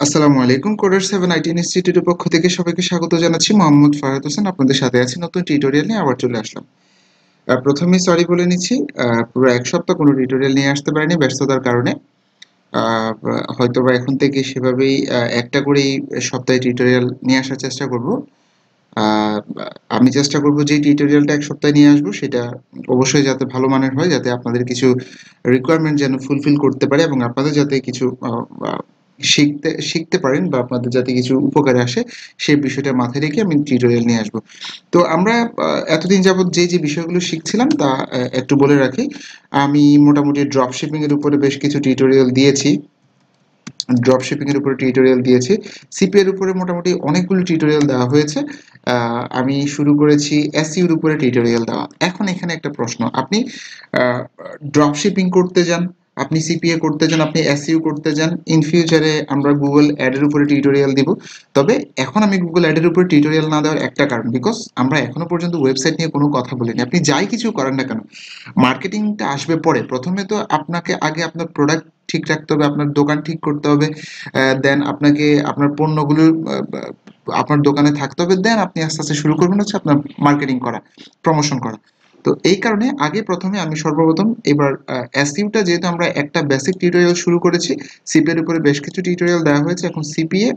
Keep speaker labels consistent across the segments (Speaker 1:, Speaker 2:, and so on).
Speaker 1: আসসালামু আলাইকুম coder seven IT ইনস্টিটিউটের পক্ষ থেকে সবাইকে স্বাগত জানাচ্ছি। মোহাম্মদ ফারাদ হোসেন আপনাদের সাথে আছি নতুন টিউটোরিয়াল নিয়ে আবার চলে আসলাম। আহ, প্রথমেই সরি বলে নিচ্ছি পুরো এক সপ্তাহ কোনো টিউটোরিয়াল নিয়ে আসতে পারিনি ব্যস্ততার কারণে। হয়তো বা এখন থেকে সেভাবেই একটা করেই সপ্তাহে টিউটোরিয়াল নিয়ে আসার চেষ্টা করব। আমি চেষ্টা করব যে টিউটোরিয়ালটা এক সপ্তাহে নিয়ে আসব সেটা অবশ্যই যাতে ভালো মানের হয় যাতে আপনাদের কিছু রিকোয়ারমেন্ট যেন ফুলফিল করতে পারে এবং আপনাদের যাতে কিছু শিখতে শিখতে পারেন বা আপনাদের যাতে কিছু উপকারে আসে, সেই বিষয়টা মাথায় রেখে আমি টিউটোরিয়াল নিয়ে আসব। তো আমরা এতদিন যাবত যে যে বিষয়গুলো শিখছিলাম তা একটু বলে রাখি। আমি মোটামুটি ড্রপ শিপিং এর উপরে বেশ কিছু টিউটোরিয়াল দিয়েছি। ড্রপ শিপিং এর উপরে টিউটোরিয়াল দিয়েছি। সিপি এর উপরে মোটামুটি অনেকগুলো টিউটোরিয়াল দেওয়া হয়েছে। আমি শুরু করেছি এসইউ এর উপরে টিউটোরিয়াল দেওয়া। এখন এখানে একটা প্রশ্ন। আপনি ড্রপ শিপিং করতে যান আপনি সিপিএ করতে চান, আপনি এসইউ করতে যান ইন ফিউচারে আমরা গুগল অ্যাডের উপরে টিউটোরিয়াল দিব। তবে এখন আমি গুগল অ্যাডের উপরে টিউটোরিয়াল না দেওয়ার একটা কারণ বিকজ আমরা এখনও পর্যন্ত ওয়েবসাইট নিয়ে কোনো কথা বলিনি। আপনি যাই কিছু করেন না কেন মার্কেটিংটা আসবে পরে। প্রথমে তো আপনাকে আগে আপনার প্রোডাক্ট ঠিক রাখতে হবে, আপনার দোকান ঠিক করতে হবে দেন আপনাকে আপনার পণ্যগুলো আপনার দোকানে থাকতে হবে দেন আপনি আস্তে আস্তে শুরু করবেন হচ্ছে আপনার মার্কেটিং করা প্রমোশন করা। তো এই কারণে আগে প্রথমে আমি সর্বপ্রথম এবার এসইউটা যেহেতু আমরা একটা বেসিক টিউটোরিয়াল শুরু করেছি সিপিএর উপরে বেশ কিছু টিউটোরিয়াল দেওয়া হয়েছে, এখন সিপিএ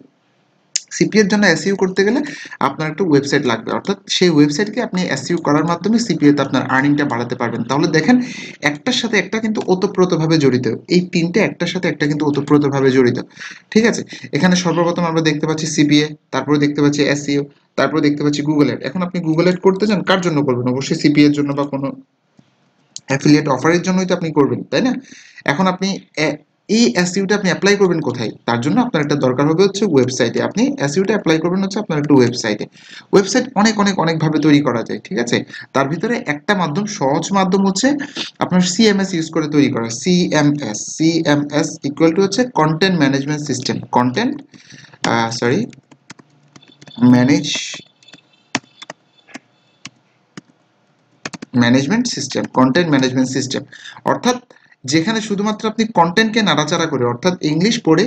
Speaker 1: সিপিএর জন্য এসইউ করতে গেলে আপনার একটা ওয়েবসাইট লাগবে। অর্থাৎ সেই ওয়েবসাইটকে আপনি এসইউ করার মাধ্যমে সিপিএতে আপনার আর্নিংটা বাড়াতে পারবেন। তাহলে দেখেন, একটার সাথে একটা কিন্তু ওতপ্রোতভাবে জড়িত। এই তিনটে একটার সাথে একটা কিন্তু ওতপ্রোতভাবে জড়িত। ঠিক আছে? এখানে সর্বপ্রথম আমরা দেখতে পাচ্ছি সিপিএ তারপরে দেখতে পাচ্ছি এসইউ তারপরে দেখতে পাচ্ছি গুগল অ্যাড এখন আপনি গুগল অ্যাড করতে চান, কার জন্য করবেন? অবশ্যই সিপিএ এর জন্য বা কোনো অ্যাফিলিয়েট অফারের জন্যই তো আপনি করবেন, তাই না? এখন আপনি এই এসইউটা আপনি অ্যাপ্লাই করবেন কোথায়? তার জন্য আপনার একটা দরকার হবে হচ্ছে ওয়েবসাইটে আপনি এসইউটা অ্যাপ্লাই করবেন হচ্ছে আপনার একটা ওয়েবসাইটে ওয়েবসাইট অনেক অনেক অনেকভাবে তৈরি করা যায়, ঠিক আছে? তার ভিতরে একটা মাধ্যম, সহজ মাধ্যম হচ্ছে আপনার সিএমএস ইউজ করে তৈরি করা। সিএমএস সিএমএস ইকুয়াল টু হচ্ছে content management system content sorry manage management system content management system অর্থাৎ যেখানে শুধুমাত্র আপনি কন্টেন্টকে নাড়াচাড়া করে, অর্থাৎ ইংলিশ পড়ে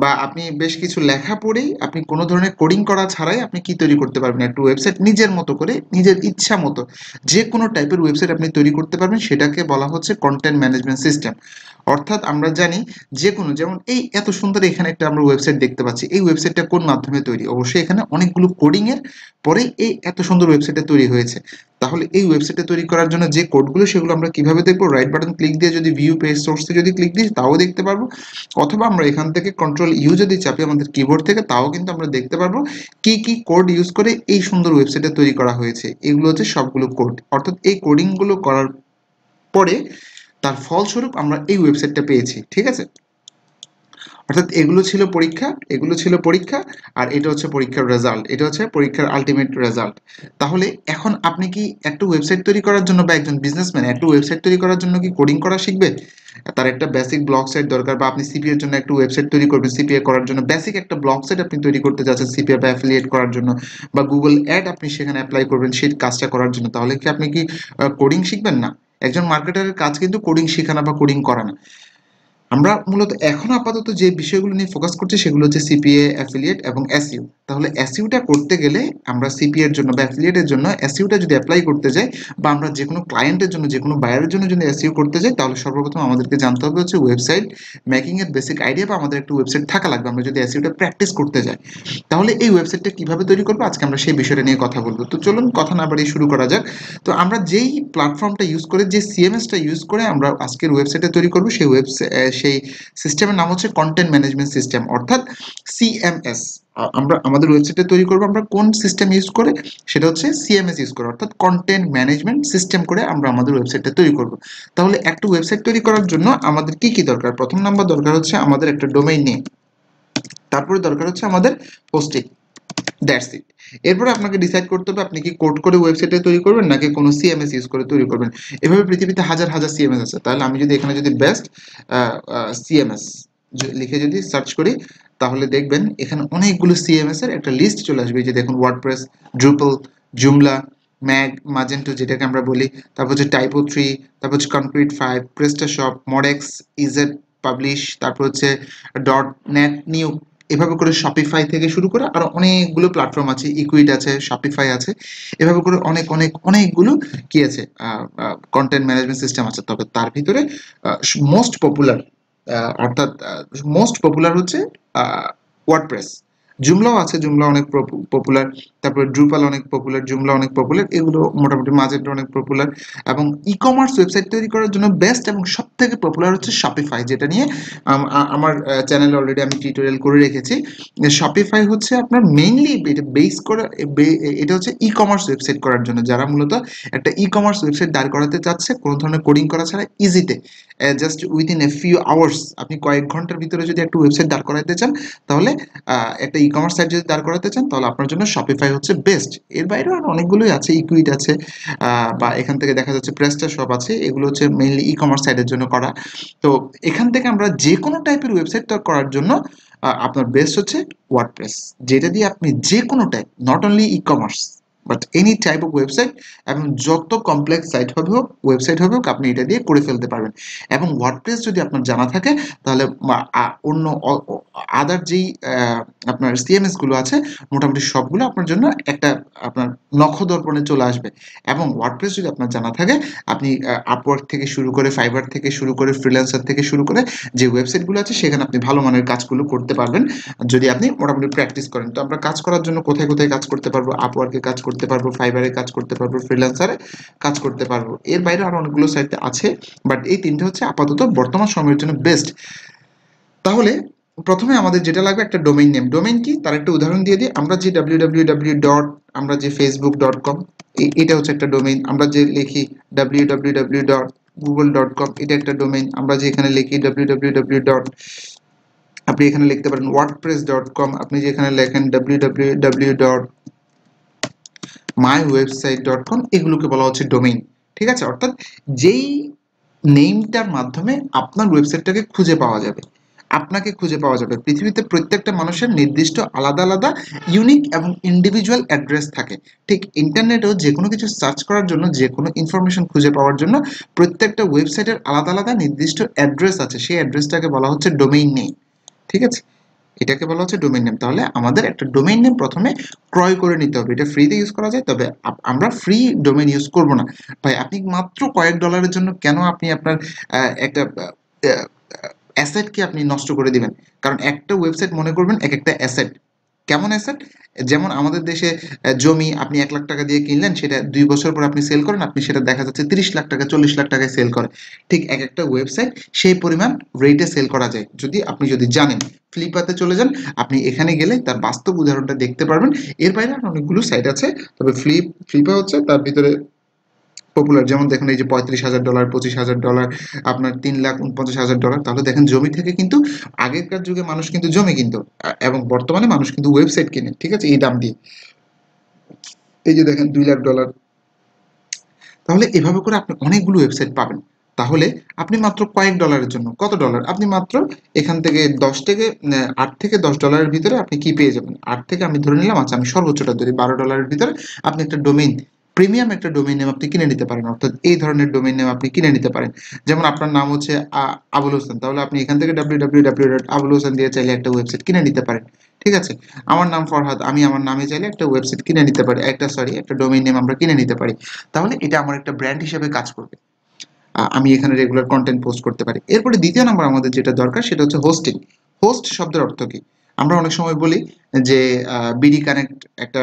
Speaker 1: বা আপনি বেশ কিছু লেখা পড়েই আপনি কোনো ধরনের কোডিং করা ছাড়াই আপনি কি তৈরি করতে পারবেন? একটা ওয়েবসাইট নিজের মতো করে, নিজের ইচ্ছা মতো যে কোনো টাইপের ওয়েবসাইট আপনি তৈরি করতে পারবেন, সেটাকে বলা হচ্ছে কন্টেন্ট ম্যানেজমেন্ট সিস্টেম অর্থাৎ আমরা জানি যে কোনো, যেমন এই এত সুন্দর এখানে একটা আমরা ওয়েবসাইট দেখতে পাচ্ছি, এই ওয়েবসাইটটা কোন মাধ্যমে তৈরি? অবশ্যই এখানে অনেকগুলো কোডিংয়ের পরে এই এত সুন্দর ওয়েবসাইটটা তৈরি হয়েছে। তাহলে এই ওয়েবসাইটটা তৈরি করার জন্য যে কোডগুলো সেগুলো আমরা কীভাবে দেখব? রাইট বাটন ক্লিক দিয়ে যদি ভিউ পেজ সোর্সে যদি ক্লিক দিই তাও দেখতে পারব। অথবা আমরা এখান থেকে কন্ট্রোল ইউ যদি চাপি আমাদের কিবোর্ড থেকে, তাও কিন্তু আমরা দেখতে পারব কি কি কোড ইউজ করে এই সুন্দর ওয়েবসাইটটা তৈরি করা হয়েছে। এগুলো হচ্ছে সবগুলো কোড অর্থাৎ এই কোডিংগুলো করার পরে তার ফলস্বরূপ আমরা এই ওয়েবসাইটটা পেয়েছি। ঠিক আছে? অর্থাৎ এগুলো ছিল পরীক্ষা, এগুলো ছিল পরীক্ষা, আর এটা হচ্ছে পরীক্ষার রেজাল্ট এটা হচ্ছে পরীক্ষার আলটিমেট রেজাল্ট তাহলে এখন আপনি কি একটা ওয়েবসাইট তৈরি করার জন্য বা একজন বিজনেসম্যান একটা ওয়েবসাইট তৈরি করার জন্য কি কোডিং করা শিখবে? তার একটা বেসিক ব্লক সাইট দরকার বা আপনি সিপিএ এর জন্য একটা ওয়েবসাইট তৈরি করবেন সিপিএ করার জন্য। বেসিক একটা ব্লক সাইট আপনি তৈরি করতে যাচ্ছেন সিপিএ বা অ্যাফিলিয়েট করার জন্য বা গুগল অ্যাড আপনি সেখানে অ্যাপ্লাই করবেন সেই কাজটা করার জন্য। তাহলে কি আপনি কি কোডিং শিখবেন না? একজন মার্কেটারের কাজ কিন্তু কোডিং শেখানো বা কোডিং করা না আমরা মূলত এখন আপাতত যে বিষয়গুলো নিয়ে ফোকাস করছি সেগুলো হচ্ছে সিপিএ অ্যাফিলিয়েট এবং এসইউ তাহলে এসইউটা করতে গেলে আমরা সিপিএ এর জন্য বা অ্যাফিলিয়েটের জন্য এসইউটা যদি অ্যাপ্লাই করতে যাই বা আমরা যে কোনো ক্লায়েন্টের জন্য যে কোনো বায়ারের জন্য যদি এসইউ করতে যাই, তাহলে সর্বপ্রথম আমাদেরকে জানতে হবে হচ্ছে ওয়েবসাইট মেকিং এর বেসিক আইডিয়া বা আমাদের একটা ওয়েবসাইট থাকা লাগবে। আমরা যদি এসইউটা প্র্যাকটিস করতে যাই, তাহলে এই ওয়েবসাইটটা কীভাবে তৈরি করব? আজকে আমরা সেই বিষয়টা নিয়ে কথা বলব। তো চলুন কথা না বাড়িয়ে শুরু করা যাক। তো আমরা যেই প্ল্যাটফর্মটা ইউজ করে, যে সিএমএসটা ইউজ করে আমরা আজকের ওয়েবসাইটটা তৈরি করব, সেই ওয়েবসাইট সেই সিস্টেমের নাম হচ্ছে কন্টেন্ট ম্যানেজমেন্ট সিস্টেম অর্থাৎ সিএমএস আমরা, আমাদের ওয়েবসাইটে তৈরি করব, আমরা কোন সিস্টেম ইউজ করে, সেটা হচ্ছে সিএমএস ইউজ করে, অর্থাৎ কন্টেন্ট ম্যানেজমেন্ট সিস্টেম করে আমরা আমাদের ওয়েবসাইটটা তৈরি করব। তাহলে একটা ওয়েবসাইট তৈরি করার জন্য আমাদের কি কি দরকার? প্রথম নাম্বার দরকার হচ্ছে আমাদের একটা ডোমেইন নেম তারপরে দরকার হচ্ছে আমাদের হোস্টিং দ্যাটস ইট এরপরে আপনাকে ডিসাইড করতে হবে আপনি কি কোড করে ওয়েবসাইটে তৈরি করবেন, নাকি কোনো সিএমএস ইউজ করে তৈরি করবেন। এভাবে পৃথিবীতে হাজার হাজার সিএমএস আছে। তাহলে আমি যদি এখানে যদি বেস্ট সিএমএস লিখে যদি সার্চ করি, তাহলে দেখবেন এখানে অনেকগুলো সিএমএস এর একটা লিস্ট চলে আসবে। যে দেখুন ওয়ার্ডপ্রেস ড্রুপল জুমলা ম্যাগ মাজেন্টো যেটাকে আমরা বলি, তারপর হচ্ছে টাইপো থ্রি তারপর হচ্ছে Concrete five PrestaShop MODX EZ Publish তারপর হচ্ছে ডট নেট নিউ এভাবে করে শপিফাই থেকে শুরু করে আরও অনেকগুলো প্ল্যাটফর্ম আছে ইকুইড আছে শপিফাই আছে। এভাবে করে অনেক অনেক, অনেকগুলো কি আছে কন্টেন্ট ম্যানেজমেন্ট সিস্টেম আছে। তবে তার ভিতরে মোস্ট পপুলার অর্থাৎ মোস্ট পপুলার হচ্ছে ওয়ার্ডপ্রেস জুমলাও আছে জুমলা অনেক পপুলার তারপরে ড্রুপাল অনেক পপুলার জুমলা অনেক পপুলার এগুলো মোটামুটি মাঝেরটা অনেক পপুলার এবং ই কমার্স ওয়েবসাইট তৈরি করার জন্য বেস্ট এবং সব থেকে পপুলার হচ্ছে শপিফাই যেটা নিয়ে আমার চ্যানেলে অলরেডি আমি টিউটোরিয়াল করে রেখেছি। শপিফাই হচ্ছে আপনার মেইনলি এটা বেস করে এটা হচ্ছে ই কমার্স ওয়েবসাইট করার জন্য। যারা মূলত একটা ই কমার্স ওয়েবসাইট দাঁড় করাতে চাচ্ছে, কোনো ধরনের কোডিং করা ছাড়া ইজিতে just within a few hours আপনি কয়েক ঘণ্টার ভিতরে যদি একটা ওয়েবসাইট দাঁড় করাতে চান, তাহলে একটা ই কমার্স সাইট যদি দাঁড় করাতে চান, তাহলে আপনার জন্য শপিফাই হচ্ছে বেস্ট এর বাইরেও আর অনেকগুলোই আছে ইকুইট আছে বা এখান থেকে দেখা যাচ্ছে প্রেস্টা সব আছে, এগুলো হচ্ছে মেইনলি ই কমার্স সাইটের জন্য করা। তো এখান থেকে আমরা যে কোনো টাইপের ওয়েবসাইট করার জন্য আপনার বেস্ট হচ্ছে ওয়ার্ডপ্রেস যেটা দিয়ে আপনি যে কোনো type not only ecommerce but any type of website এবং যত কমপ্লেক্স সাইট হবে হোক ওয়েবসাইট হবে হোক, আপনি এটা দিয়ে করে ফেলতে পারবেন। এবং ওয়ার্ডপ্রেস যদি আপনার জানা থাকে, তাহলে অন্য আদার যেই আপনার সিএমএসগুলো আছে, মোটামুটি সবগুলো আপনার জন্য একটা আপনার নখদর্পণে চলে আসবে। এবং ওয়ার্ডপ্রেস যদি আপনার জানা থাকে, আপনি আপওয়ার্ক থেকে শুরু করে ফাইবার থেকে শুরু করে ফ্রিল্যান্সার থেকে শুরু করে যে ওয়েবসাইটগুলো আছে, সেখানে আপনি ভালো মানের কাজগুলো করতে পারবেন। যদি আপনি মোটামুটি প্র্যাকটিস করেন, তো আমরা কাজ করার জন্য কোথায় কোথায় কাজ করতে পারব? আপওয়ার্কে কাজ করতে পারব ফাইবারে কাজ করতে পারব ফ্রিল্যান্সারে কাজ করতে পারব। এর বাইরে আরও অনেকগুলো সাইট আছে বাট এই তিনটে হচ্ছে আপাতত বর্তমান সময়ের জন্য বেস্ট তাহলে প্রথমে আমাদের যেটা লাগবে একটা ডোমেইন নেম ডোমেইন কি? তার একটা উদাহরণ দিয়ে দিই। আমরা যে ডাব্লিউ ডাব্লিউ ডাব্লিউ ডট আমরা যে ফেসবুক ডট কম এটা হচ্ছে একটা ডোমেইন আমরা যে লিখি W W W dot Google dot com এটা একটা ডোমেইন আমরা যে এখানে লিখি ডাব্লিউ ডাব্লিউ ডাব্লিউ ডট আপনি এখানে লিখতে পারেন ওয়ার্ডপ্রেস ডট কম আপনি যে এখানে লেখেন W W W dot my website dot com এগুলোকে বলা হচ্ছে ডোমেইন ঠিক আছে? অর্থাৎ যেই নেমটার মাধ্যমে আপনার ওয়েবসাইটটাকে খুঁজে পাওয়া যাবে, আপনাকে খুঁজে পাওয়া যাবে। পৃথিবীতে প্রত্যেকটা মানুষের নির্দিষ্ট আলাদা আলাদা ইউনিক এবং ইন্ডিভিজুয়াল অ্যাড্রেস থাকে। ঠিক ইন্টারনেটেও যে কোনো কিছু সার্চ করার জন্য যে কোনো ইনফরমেশন খুঁজে পাওয়ার জন্য প্রত্যেকটা ওয়েবসাইটের আলাদা আলাদা নির্দিষ্ট অ্যাড্রেস আছে। সেই অ্যাড্রেসটাকে বলা হচ্ছে ডোমেইন নেই ঠিক আছে? এটাকে বলা হচ্ছে ডোমেইন নেম তাহলে আমাদের একটা ডোমেইন নেম প্রথমে ক্রয় করে নিতে হবে। এটা ফ্রিতে ইউজ করা যায়, তবে আমরা ফ্রি ডোমেইন ইউজ করব না। ভাই, আপনি মাত্র কয়েক ডলারের জন্য কেন আপনি আপনার একটা অ্যাসেটকে আপনি নষ্ট করে দিবেন? কারণ একটা ওয়েবসাইট মনে করবেন, এক একটা অ্যাসেট কেমন অ্যাসেট যেমন আমাদের দেশে জমি আপনি এক লাখ টাকা দিয়ে কিনলেন, সেটা দুই বছর পর আপনি সেল করেন, আপনি সেটা দেখা যাচ্ছে তিরিশ লাখ টাকা, চল্লিশ লাখ টাকায় সেল করে। ঠিক এক একটা ওয়েবসাইট সেই পরিমাণ রেটে সেল করা যায়। যদি আপনি যদি জানেন ফ্লিপাতে চলে যান, আপনি এখানে গেলে তার বাস্তব উদাহরণটা দেখতে পারবেন। এর বাইরে অনেকগুলো সাইট আছে। তবে ফ্লিপ ফ্লিপা হচ্ছে তার ভিতরে পপুলার যেমন দেখেন এই যে পঁয়ত্রিশ হাজার ডলার পঁচিশ হাজার ডলার আপনার তিন লাখ উনপঞ্চাশ হাজার ডলার তাহলে দেখেন জমি থেকে কিন্তু আগেকার যুগে মানুষ কিন্তু জমি কিনতো এবং বর্তমানে মানুষ কিন্তু ওয়েবসাইট কিনে, ঠিক আছে? এই দাম দিয়ে। এই যে দেখেন দুই লাখ ডলার তাহলে এভাবে করে আপনি অনেকগুলো ওয়েবসাইট পাবেন। তাহলে আপনি মাত্র কয়েক ডলারের জন্য, কত ডলার আপনি মাত্র এখান থেকে দশ থেকে আট থেকে দশ ডলারের ভিতরে আপনি কি পেয়ে যাবেন? আট থেকে আমি ধরে নিলাম আচ্ছা আমি সর্বোচ্চটা ধরি, বারো ডলারের ভিতরে আপনি একটা ডোমেইন প্রিমিয়াম একটা ডোমেইন নেম আপনি কিনে নিতে পারেন, অর্থাৎ এই ধরনের ডোমেইন নেম আপনি কিনে নিতে পারেন। যেমন আপনার নাম হচ্ছে আবুল হোসেন, তাহলে আপনি এখান থেকে W W W dot Abul Hossain দিয়ে চাইলে একটা ওয়েবসাইট কিনে নিতে পারেন, ঠিক আছে? আমার নাম ফরহাদ, আমি আমার নামে চাইলে একটা ওয়েবসাইট কিনে নিতে পারি, একটা সরি একটা ডোমেইন নেম আমরা কিনে নিতে পারি। তাহলে এটা আমার একটা ব্র্যান্ড হিসেবে কাজ করবে। আমি এখানে রেগুলার কন্টেন্ট পোস্ট করতে পারি। এরপরে দ্বিতীয় নাম্বার আমাদের যেটা দরকার, সেটা হচ্ছে হোস্টিং হোস্ট শব্দের অর্থ কি? আমরা অনেক সময় বলি যে বিডি কানেক্ট একটা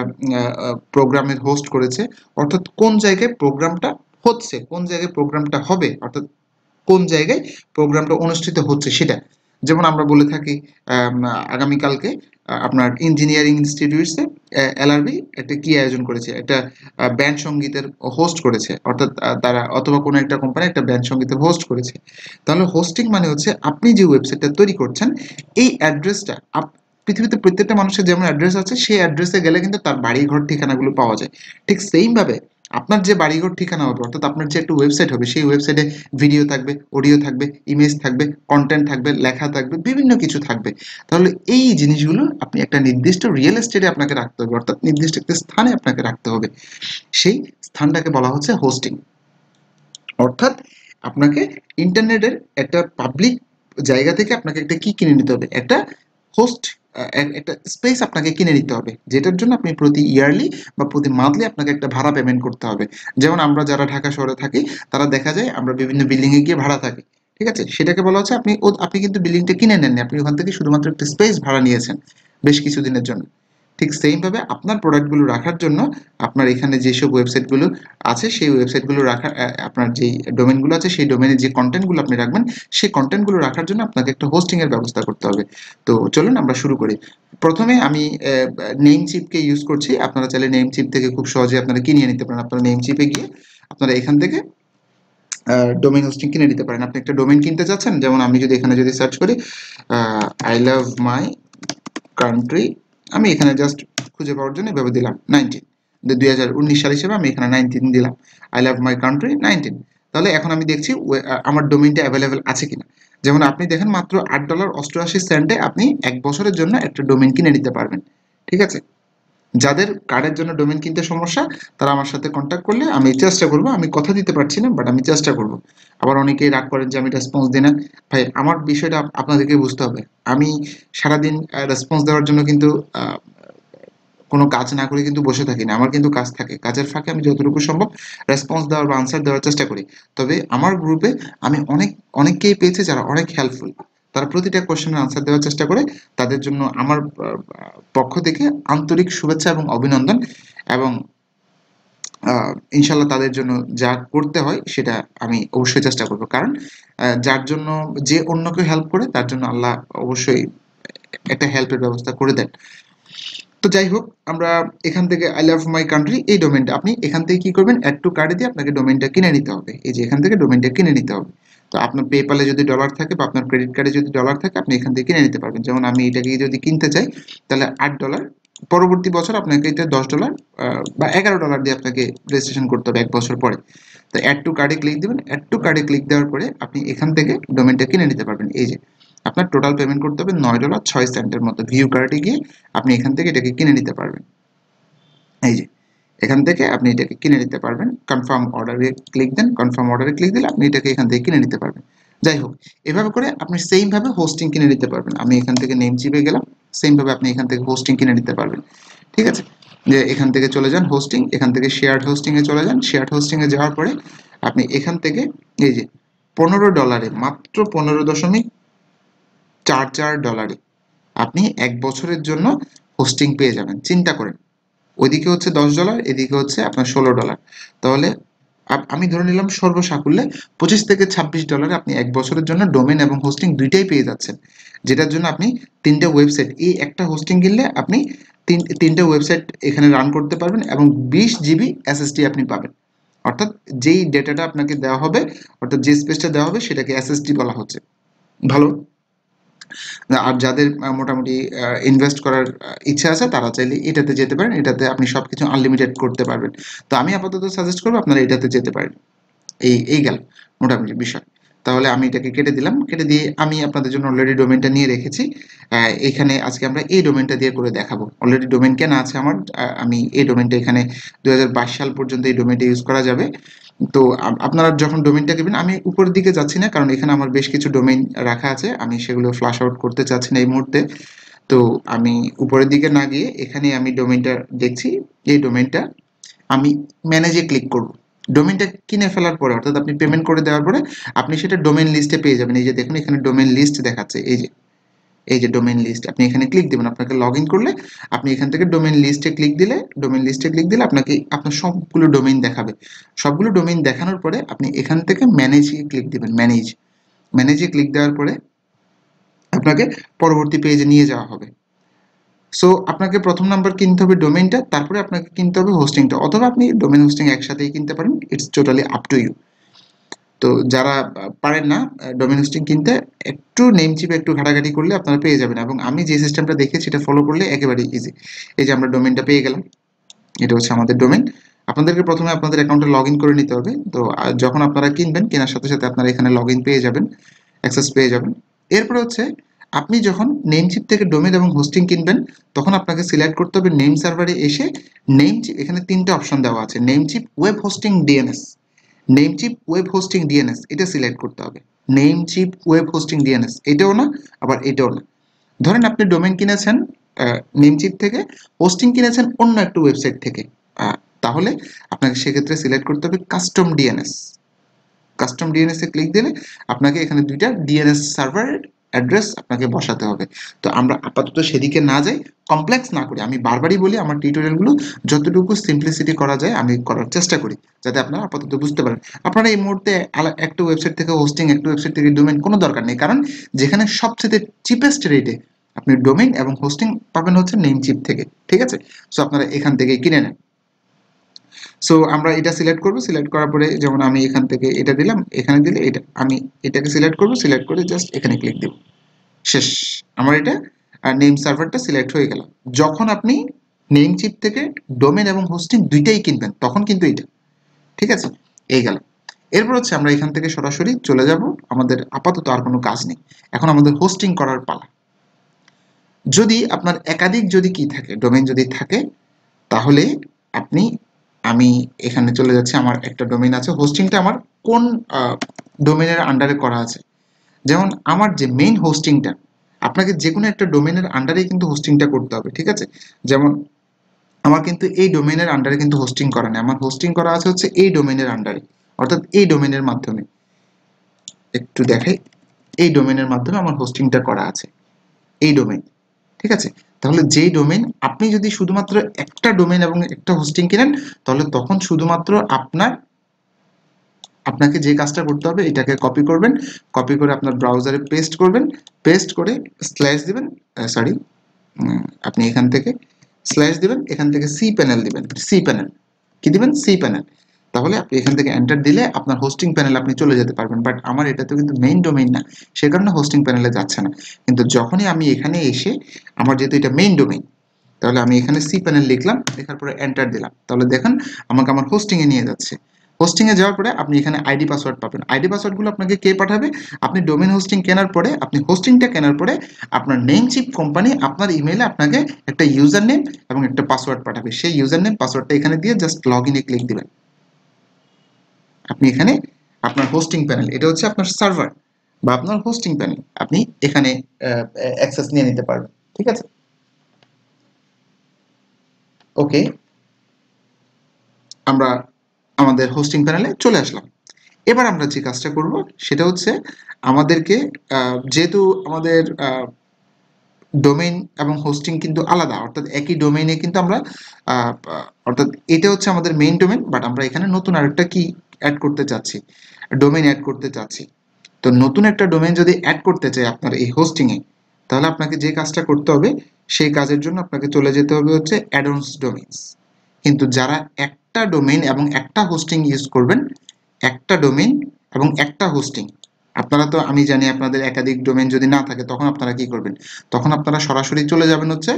Speaker 1: প্রোগ্রামের হোস্ট করেছে। অর্থাৎ কোন জায়গায় প্রোগ্রামটা হচ্ছে, কোন জায়গায় প্রোগ্রামটা হবে, অর্থাৎ কোন জায়গায় প্রোগ্রামটা অনুষ্ঠিত হচ্ছে সেটা। যেমন আমরা বলে থাকি আগামীকালকে আপনার ইঞ্জিনিয়ারিং ইনস্টিটিউটসে এলআরবি একটা কি আয়োজন করেছে? একটা ব্যান্ড সঙ্গীতের হোস্ট করেছে। অর্থাৎ তারা অথবা কোনো একটা কোম্পানি একটা ব্যান্ড সঙ্গীতের হোস্ট করেছে। তাহলে হোস্টিং মানে হচ্ছে আপনি যে ওয়েবসাইটটা তৈরি করছেন, এই অ্যাড্রেসটা পৃথিবীতে প্রত্যেকটা মানুষের যেমন অ্যাড্রেস আছে, সেই অ্যাড্রেসে গেলে কিন্তু তার বাড়ি ঘর ঠিকানাগুলো পাওয়া যায়। ঠিক সেইমভাবে আপনার যে বাড়িঘর ঠিকানা হবে, অর্থাৎ আপনার যে একটা ওয়েবসাইট হবে, সেই ওয়েবসাইটে ভিডিও থাকবে অডিও থাকবে ইমেজ থাকবে কন্টেন্ট থাকবে, লেখা থাকবে, বিভিন্ন কিছু থাকবে। তাহলে এই জিনিসগুলো আপনি একটা নির্দিষ্ট রিয়েল এস্টেটে আপনাকে রাখতে হবে, অর্থাৎ নির্দিষ্ট একটা স্থানে আপনাকে রাখতে হবে। সেই স্থানটাকে বলা হচ্ছে হোস্টিং অর্থাৎ আপনাকে ইন্টারনেটের একটা পাবলিক জায়গা থেকে আপনাকে একটা কি কিনে নিতে হবে। একটা হোস্ট একটা স্পেস আপনাকে কিনে নিতে হবে, যেটার জন্য আপনি প্রতি ইয়ারলি বা প্রতি মান্থলি আপনাকে একটা ভাড়া পেমেন্ট করতে হবে। যেমন আমরা যারা ঢাকা শহরে থাকি, তারা দেখা যায় আমরা বিভিন্ন বিল্ডিংয়ে গিয়ে ভাড়া থাকি, ঠিক আছে? সেটাকে বলা হচ্ছে আপনি আপনি কিন্তু বিল্ডিংটা কিনে নেননি, আপনি ওখান থেকে শুধুমাত্র একটা স্পেস ভাড়া নিয়েছেন বেশ কিছুদিনের জন্য। ঠিক সেইমভাবে আপনার প্রোডাক্টগুলো রাখার জন্য আপনার এখানে যেসব ওয়েবসাইটগুলো আছে, সেই ওয়েবসাইটগুলো রাখার আপনার যেই ডোমেনগুলো আছে, সেই ডোমেনে যে কন্টেন্টগুলো আপনি রাখবেন, সেই কন্টেন্টগুলো রাখার জন্য আপনাকে একটা হোস্টিংয়ের ব্যবস্থা করতে হবে। তো চলুন আমরা শুরু করি। প্রথমে আমি নেম চিপকে ইউজ করছি। আপনারা চাইলে নেম চিপ থেকে খুব সহজে আপনারা কিনে নিতে পারেন। আপনারা নেম চিপে গিয়ে আপনারা এখান থেকে ডোমেন হোস্টিং কিনে নিতে পারেন। আপনি একটা ডোমেন কিনতে চাচ্ছেন, যেমন আমি যদি এখানে যদি সার্চ করি আই লাভ মাই কান্ট্রি আমি এখানে জাস্ট খুঁজে পাওয়ার জন্য এভাবে দিলাম নাইনটিন দুই হাজার উনিশ সাল হিসেবে আমি এখানে নাইনটিন দিলাম। I love my country nineteen তাহলে এখন আমি দেখছি আমার ডোমেনটা অ্যাভেলেবেল আছে কিনা। যেমন আপনি দেখেন মাত্র আট ডলার অষ্টআশি সেন্টে আপনি এক বছরের জন্য একটা ডোমেন কিনে নিতে পারবেন। ঠিক আছে? যাদের কার্ডের জন্য ডোমেন কিনতে সমস্যা, তারা আমার সাথে কন্ট্যাক্ট করলে আমি চেষ্টা করব, আমি কথা দিতে পারছি না বাট আমি চেষ্টা করব। আবার অনেকেই রাগ করেন যে আমি রেসপন্স দিই না। ভাই, আমার বিষয়টা আপনাদেরকে বুঝতে হবে। আমি সারাদিন রেসপন্স দেওয়ার জন্য কিন্তু কোনো কাজ না করে কিন্তু বসে থাকি না। আমার কিন্তু কাজ থাকে। কাজের ফাঁকে আমি যতটুকু সম্ভব রেসপন্স দেওয়ার বা আনসার দেওয়ার চেষ্টা করি। তবে আমার গ্রুপে আমি অনেক, অনেককেই পেয়েছি যারা অনেক হেল্পফুল তারা প্রতিটা কোশ্চেনের আনসার দেওয়ার চেষ্টা করে। তাদের জন্য আমার পক্ষ থেকে আন্তরিক শুভেচ্ছা এবং অভিনন্দন এবং ইনশাল্লাহ তাদের জন্য যা করতে হয় সেটা আমি অবশ্যই চেষ্টা করব। কারণ যার জন্য যে অন্যকে হেল্প করে, তার জন্য আল্লাহ অবশ্যই একটা হেল্পের ব্যবস্থা করে দেন। তো যাই হোক, আমরা এখান থেকে আই লাভ মাই কান্ট্রি এই ডোমেনটা আপনি এখান থেকে কি করবেন? অ্যাড টু কার্ডে দিয়ে আপনাকে ডোমেনটা কিনে নিতে হবে। এই যে এখান থেকে ডোমেনটা কিনে নিতে হবে। তো আপনার পেপালে যদি ডলার থাকে বা আপনার ক্রেডিট কার্ডে যদি ডলার থাকে, আপনি এখান থেকে কিনে নিতে পারবেন। যেমন আমি এটাকে যদি কিনতে চাই, তাহলে আট ডলার পরবর্তী বছর আপনাকে এটা দশ ডলার বা এগারো ডলার দিয়ে আপনাকে রেজিস্ট্রেশন করতে হবে এক বছর পরে। তো অ্যাড টু কার্ডে ক্লিক দেবেন। অ্যাড টু কার্ডে ক্লিক দেওয়ার পরে আপনি এখান থেকে ডোমেনটা কিনে নিতে পারবেন। এই যে, আপনার টোটাল পেমেন্ট করতে হবে নয় ডলার ছয় সেন্টের মতো। ভিউ কার্ডে গিয়ে আপনি এখান থেকে এটাকে কিনে নিতে পারবেন। এই যে এখান থেকে আপনি এটাকে কিনে নিতে পারবেন। কনফার্ম অর্ডারে ক্লিক দেন কনফার্ম অর্ডারে ক্লিক দিলে আপনি এটাকে এখান থেকে কিনে নিতে পারবেন। যাই হোক, এভাবে করে আপনি সেইমভাবে হোস্টিং কিনে নিতে পারবেন। আমি এখান থেকে নেম চিপে গেলাম সেমভাবে আপনি এখান থেকে হোস্টিং কিনে নিতে পারবেন। ঠিক আছে? যে এখান থেকে চলে যান হোস্টিং এখান থেকে শেয়ার্ড হোস্টিংয়ে চলে যান। শেয়ার্ড হোস্টিংয়ে যাওয়ার পরে আপনি এখান থেকে এই যে পনেরো ডলারে মাত্র পনেরো দশমিক চার চার ডলারে আপনি এক বছরের জন্য হোস্টিং পেয়ে যাবেন। চিন্তা করেন ওইদিকে হচ্ছে দশ ডলার এদিকে হচ্ছে আপনার ষোলো ডলার তাহলে আমি ধরে নিলাম সর্বসাকুল্যে পঁচিশ থেকে ছাব্বিশ ডলারে আপনি এক বছরের জন্য ডোমেন এবং হোস্টিং দুইটাই পেয়ে যাচ্ছেন। যেটার জন্য আপনি তিনটে ওয়েবসাইট এই একটা হোস্টিং কিনলে আপনি তিন, তিনটে ওয়েবসাইট এখানে রান করতে পারবেন এবং বিশ জিবি এসএসডি আপনি পাবেন। অর্থাৎ যেই ডেটাটা আপনাকে দেওয়া হবে, অর্থাৎ যে স্পেসটা দেওয়া হবে, সেটাকে এসএসডি বলা হচ্ছে। ভালো? আর যাদের মোটামুটি ইনভেস্ট করার ইচ্ছা আছে, তারা চাইলে এটাতে যেতে পারেন, এটাতে আপনি সব কিছু আনলিমিটেড করতে পারবেন। তো আমি আপাতত সাজেস্ট করব আপনারা এটাতে যেতে পারেন। এই এই গেল মোটামুটি বিষয়। তাহলে আমি এটাকে কেটে দিলাম। কেটে দিয়ে আমি আপনাদের জন্য অলরেডি ডোমেনটা নিয়ে রেখেছি। এখানে আজকে আমরা এই ডোমেনটা দিয়ে করে দেখাবো। অলরেডি ডোমেন কেনা আছে আমার আমি এই ডোমেনটা এখানে দুই হাজার বাইশ সাল পর্যন্ত এই ডোমেনটা ইউজ করা যাবে। তো আপনারা যখন ডোমেনটা দেবেন আমি উপরের দিকে যাচ্ছি না, কারণ এখানে আমার বেশ কিছু ডোমেন রাখা আছে। আমি সেগুলো ফ্লাশ আউট করতে চাচ্ছি না এই মুহূর্তে। তো আমি উপরের দিকে না গিয়ে এখানে আমি ডোমেনটা দেখছি। এই ডোমেনটা আমি ম্যানেজে ক্লিক করব। ডোমেনটা কিনে ফেলার পরে, অর্থাৎ আপনি পেমেন্ট করে দেওয়ার পরে, আপনি সেটা ডোমেন লিস্টে পেয়ে যাবেন। এই যে দেখুন, এখানে ডোমেন লিস্ট দেখাচ্ছে। এই যে এই যে ডোমেন লিস্ট আপনি এখানে ক্লিক দেবেন। আপনাকে লগ করলে আপনি এখান থেকে ডোমেন লিস্টে ক্লিক দিলে ডোমেন লিস্টে ক্লিক দিলে আপনাকে আপনার সবগুলো ডোমেন দেখাবে। সবগুলো ডোমেন দেখানোর পরে আপনি এখান থেকে ম্যানেজে ক্লিক দিবেন ম্যানেজ ম্যানেজে ক্লিক দেওয়ার পরে আপনাকে পরবর্তী পেজে নিয়ে যাওয়া হবে। সো আপনাকে প্রথম নাম্বার কিনতে হবে ডোমেনটা তারপরে আপনাকে কিনতে হবে হোস্টিংটা অথবা আপনি ডোমেন হোস্টিং একসাথেই কিনতে পারেন it's totally up to you তো যারা পারেন না ডোমেন হোস্টিং কিনতে, একটু নেম চিপে একটু ঘাটাঘাটি করলে আপনারা পেয়ে যাবেন এবং আমি যে সিস্টেমটা দেখেছি, এটা ফলো করলে একেবারেই ইজি এই যে আমরা ডোমেনটা পেয়ে গেলাম, এটা হচ্ছে আমাদের ডোমেন আপনাদেরকে প্রথমে আপনাদের অ্যাকাউন্টে লগ করে নিতে হবে। তো যখন আপনারা কিনবেন, কেনার সাথে সাথে আপনারা এখানে লগ পেয়ে যাবেন অ্যাক্সেস পেয়ে যাবেন। এরপরে হচ্ছে, আপনি যখন নেম চিপ থেকে ডোমেন এবং হোস্টিং কিনবেন, তখন আপনাকে সিলেক্ট করতে হবে নেম সার্ভারে এসে নেম চিপ এখানে তিনটা অপশন দেওয়া আছে। Namecheap web hosting DNS Namecheap web hosting DNS এটা সিলেক্ট করতে হবে। নেমচিপ ওয়েব হোস্টিং ডিএনএস এটাও না, আবার এটাও না। ধরেন আপনি ডোমেন কিনেছেন নেমচিপ থেকে হোস্টিং কিনেছেন অন্য একটা ওয়েবসাইট থেকে তাহলে আপনাকে সেক্ষেত্রে সিলেক্ট করতে হবে custom DNS custom DNS click দিলে আপনাকে এখানে দুইটা ডিএনএস সার্ভার অ্যাড্রেস আপনাকে বসাতে হবে। তো আমরা আপাতত সেদিকে না যাই কমপ্লেক্স না করি। আমি বারবারই বলি, আমার টিউটোরিয়ালগুলো যতটুকু সিম্পলিসিটি করা যায়, আমি করার চেষ্টা করি, যাতে আপনারা আপাতত বুঝতে পারেন। আপনারা এই মুহূর্তে একটা ওয়েবসাইট থেকে হোস্টিং একটা ওয়েবসাইট থেকে ডোমেন কোনো দরকার নেই। কারণ যেখানে সবচেয়ে চিপেস্ট রেটে আপনি ডোমেন এবং হোস্টিং পাবেন হচ্ছে নেম চিপ থেকে, ঠিক আছে? সো আপনারা এখান থেকে কিনে নেন। সো আমরা এটা সিলেক্ট করব সিলেক্ট করার পরে যেমন আমি এখান থেকে এটা দিলাম, এখানে দিলে এটা, আমি এটাকে সিলেক্ট করব সিলেক্ট করে জাস্ট এখানে ক্লিক দেব। শেষ। আমার এটা আর নেম সার্ভারটা সিলেক্ট হয়ে গেল। যখন আপনি নেম চিপ থেকে ডোমেন এবং হোস্টিং দুইটাই কিনবেন, তখন কিন্তু এটা ঠিক আছে? এই গেল। এরপর হচ্ছে আমরা এখান থেকে সরাসরি চলে যাব। আমাদের আপাতত আর কোনো কাজ নেই। এখন আমাদের হোস্টিং করার পালা। যদি আপনার একাধিক যদি কি থাকে ডোমেন যদি থাকে, তাহলে আপনি আমি এখানে চলে যাচ্ছি, আমার একটা ডোমেন আছে। হোস্টিংটা আমার কোন ডোমেনের আন্ডারে করা আছে? যেমন আমার যে মেইন হোস্টিংটা আপনাকে যে কোনো একটা ডোমেনের আন্ডারেই কিন্তু হোস্টিংটা করতে হবে, ঠিক আছে? যেমন আমার কিন্তু এই ডোমেনের আন্ডারে কিন্তু হোস্টিং করা নেই। আমার হোস্টিং করা আছে হচ্ছে এই ডোমেনের আন্ডারে অর্থাৎ এই ডোমেনের মাধ্যমে। একটু দেখাই, এই ডোমেনের মাধ্যমে আমার হোস্টিংটা করা আছে, এই ডোমেন ঠিক আছে? তাহলে যেই ডোমেন আপনি যদি শুধুমাত্র একটা ডোমেন এবং একটা হোস্টিং কিনেন, তাহলে তখন শুধুমাত্র আপনার, আপনাকে যে কাজটা করতে হবে এটাকে কপি করবেন কপি করে আপনার ব্রাউজারে পেস্ট করবেন পেস্ট করে স্ল্যাশ দিবেন সরি আপনি এখান থেকে স্ল্যাশ দিবেন, এখান থেকে সি প্যানেল দিবেন সি প্যানেল কি দিবেন? সি প্যানেল তাহলে আপনি এখান থেকে এন্টার দিলে আপনার হোস্টিং প্যানেল আপনি চলে যেতে পারবেন বাট আমার এটা তো কিন্তু মেইন ডোমেইন না, সে কারণে হোস্টিং প্যানেলে যাচ্ছে না। কিন্তু যখনই আমি এখানে এসে, আমার যেহেতু এটা মেইন ডোমেইন তাহলে আমি এখানে সি প্যানেল লিখলাম, লেখার পরে এন্টার দিলাম। তাহলে দেখেন, আমাকে আমার হোস্টিংয়ে নিয়ে যাচ্ছে। হোস্টিংয়ে যাওয়ার পরে আপনি এখানে আইডি পাসওয়ার্ড পাবেন। আইডি পাসওয়ার্ডগুলো আপনাকে কে পাঠাবে? আপনি ডোমেন হোস্টিং কেনার পরে, আপনি হোস্টিংটা কেনার পরে আপনার নেম চিপ কোম্পানি আপনার ইমেলে আপনাকে একটা ইউজার নেম এবং একটা পাসওয়ার্ড পাঠাবে। সেই ইউজার নেম পাসওয়ার্ডটা এখানে দিয়ে জাস্ট লগ ইনে ক্লিক দিবেন। আপনি এখানে আপনার হোস্টিং প্যানেল এটা হচ্ছে আপনার সার্ভার বা আপনার হোস্টিং প্যানেল আপনি এখানে অ্যাক্সেস নিয়ে নিতে পারবেন, ঠিক আছে? ওকে আমরা আমাদের হোস্টিং প্যানেলে চলে আসলাম। এবার আমরা যে কাজটা করব, সেটা হচ্ছে আমাদেরকে যেহেতু আমাদের ডোমেইন এবং হোস্টিং কিন্তু আলাদা, অর্থাৎ একই ডোমেইনে কিন্তু আমরা অর্থাৎ এটা হচ্ছে আমাদের মেইন ডোমেইন বাট আমরা এখানে নতুন আরেকটা কি অ্যাড করতে চাচ্ছি ডোমেইন অ্যাড করতে চাচ্ছি। তো নতুন একটা ডোমেইন যদি অ্যাড করতে চাই আপনার এই হোস্টিংয়ে তাহলে আপনাকে যে কাজটা করতে হবে, সেই কাজের জন্য আপনাকে চলে যেতে হবে হচ্ছে অ্যাডন্স ডোমেইনস কিন্তু যারা একটা ডোমেইন এবং একটা হোস্টিং ইউজ করবেন, একটা ডোমেইন এবং একটা হোস্টিং আপনারা তো আমি জানি আপনাদের একাধিক ডোমেন যদি না থাকে, তখন আপনারা কি করবেন? তখন আপনারা সরাসরি চলে যাবেন হচ্ছে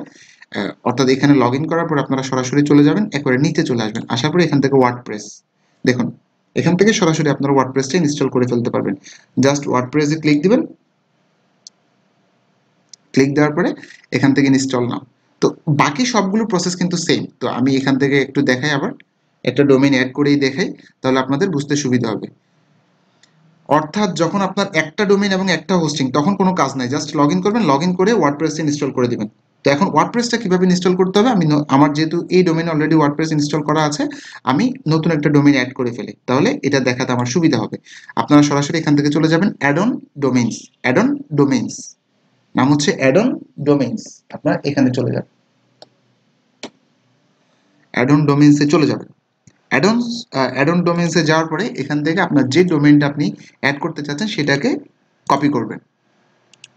Speaker 1: অর্থাৎ এখানে লগ করার পর আপনারা সরাসরি চলে যাবেন, একবারে নিচে চলে আসবেন। আসার পরে এখান থেকে ওয়ার্ডপ্রেস দেখুন এখান থেকে সরাসরি আপনারা ওয়ার্ড প্রেসটা ইনস্টল করে ফেলতে পারবেন। জাস্ট ওয়ার্ড প্রেসে ক্লিক দিবেন। ক্লিক দেওয়ার পরে এখান থেকে ইনস্টল নাও। তো বাকি সবগুলো প্রসেস কিন্তু সেম তো আমি এখান থেকে একটু দেখাই আবার। একটা ডোমেন অ্যাড করেই দেখাই, তাহলে আপনাদের বুঝতে সুবিধা হবে। অর্থাৎ যখন আপনার একটা ডোমেন এবং একটা হোস্টিং তখন কোনো কাজ নাই। জাস্ট লগ করবেন লগ করে ওয়ার্ডপ্রেসটা ইনস্টল করে দিবেন। তো এখন ওয়ার্ডপ্রেসটা কীভাবে ইনস্টল করতে হবে? আমি আমার যেহেতু এই ডোমেন অলরেডি ওয়ার্ডপ্রেস ইনস্টল করা আছে, আমি নতুন একটা ডোমেন অ্যাড করে ফেলি। তাহলে এটা দেখাতে আমার সুবিধা হবে। আপনারা সরাসরি এখান থেকে চলে যাবেন add on domains add on domains নাম হচ্ছে অ্যাড অন ডোমেইনস আপনারা এখানে চলে যাবেন। অ্যাড অন ডোমেইনসে চলে যাবেন। অ্যাডন্স অ্যাডন ডোমেন্সে যাওয়ার পরে এখান থেকে আপনার যে ডোমেনটা আপনি অ্যাড করতে চাচ্ছেন, সেটাকে কপি করবেন।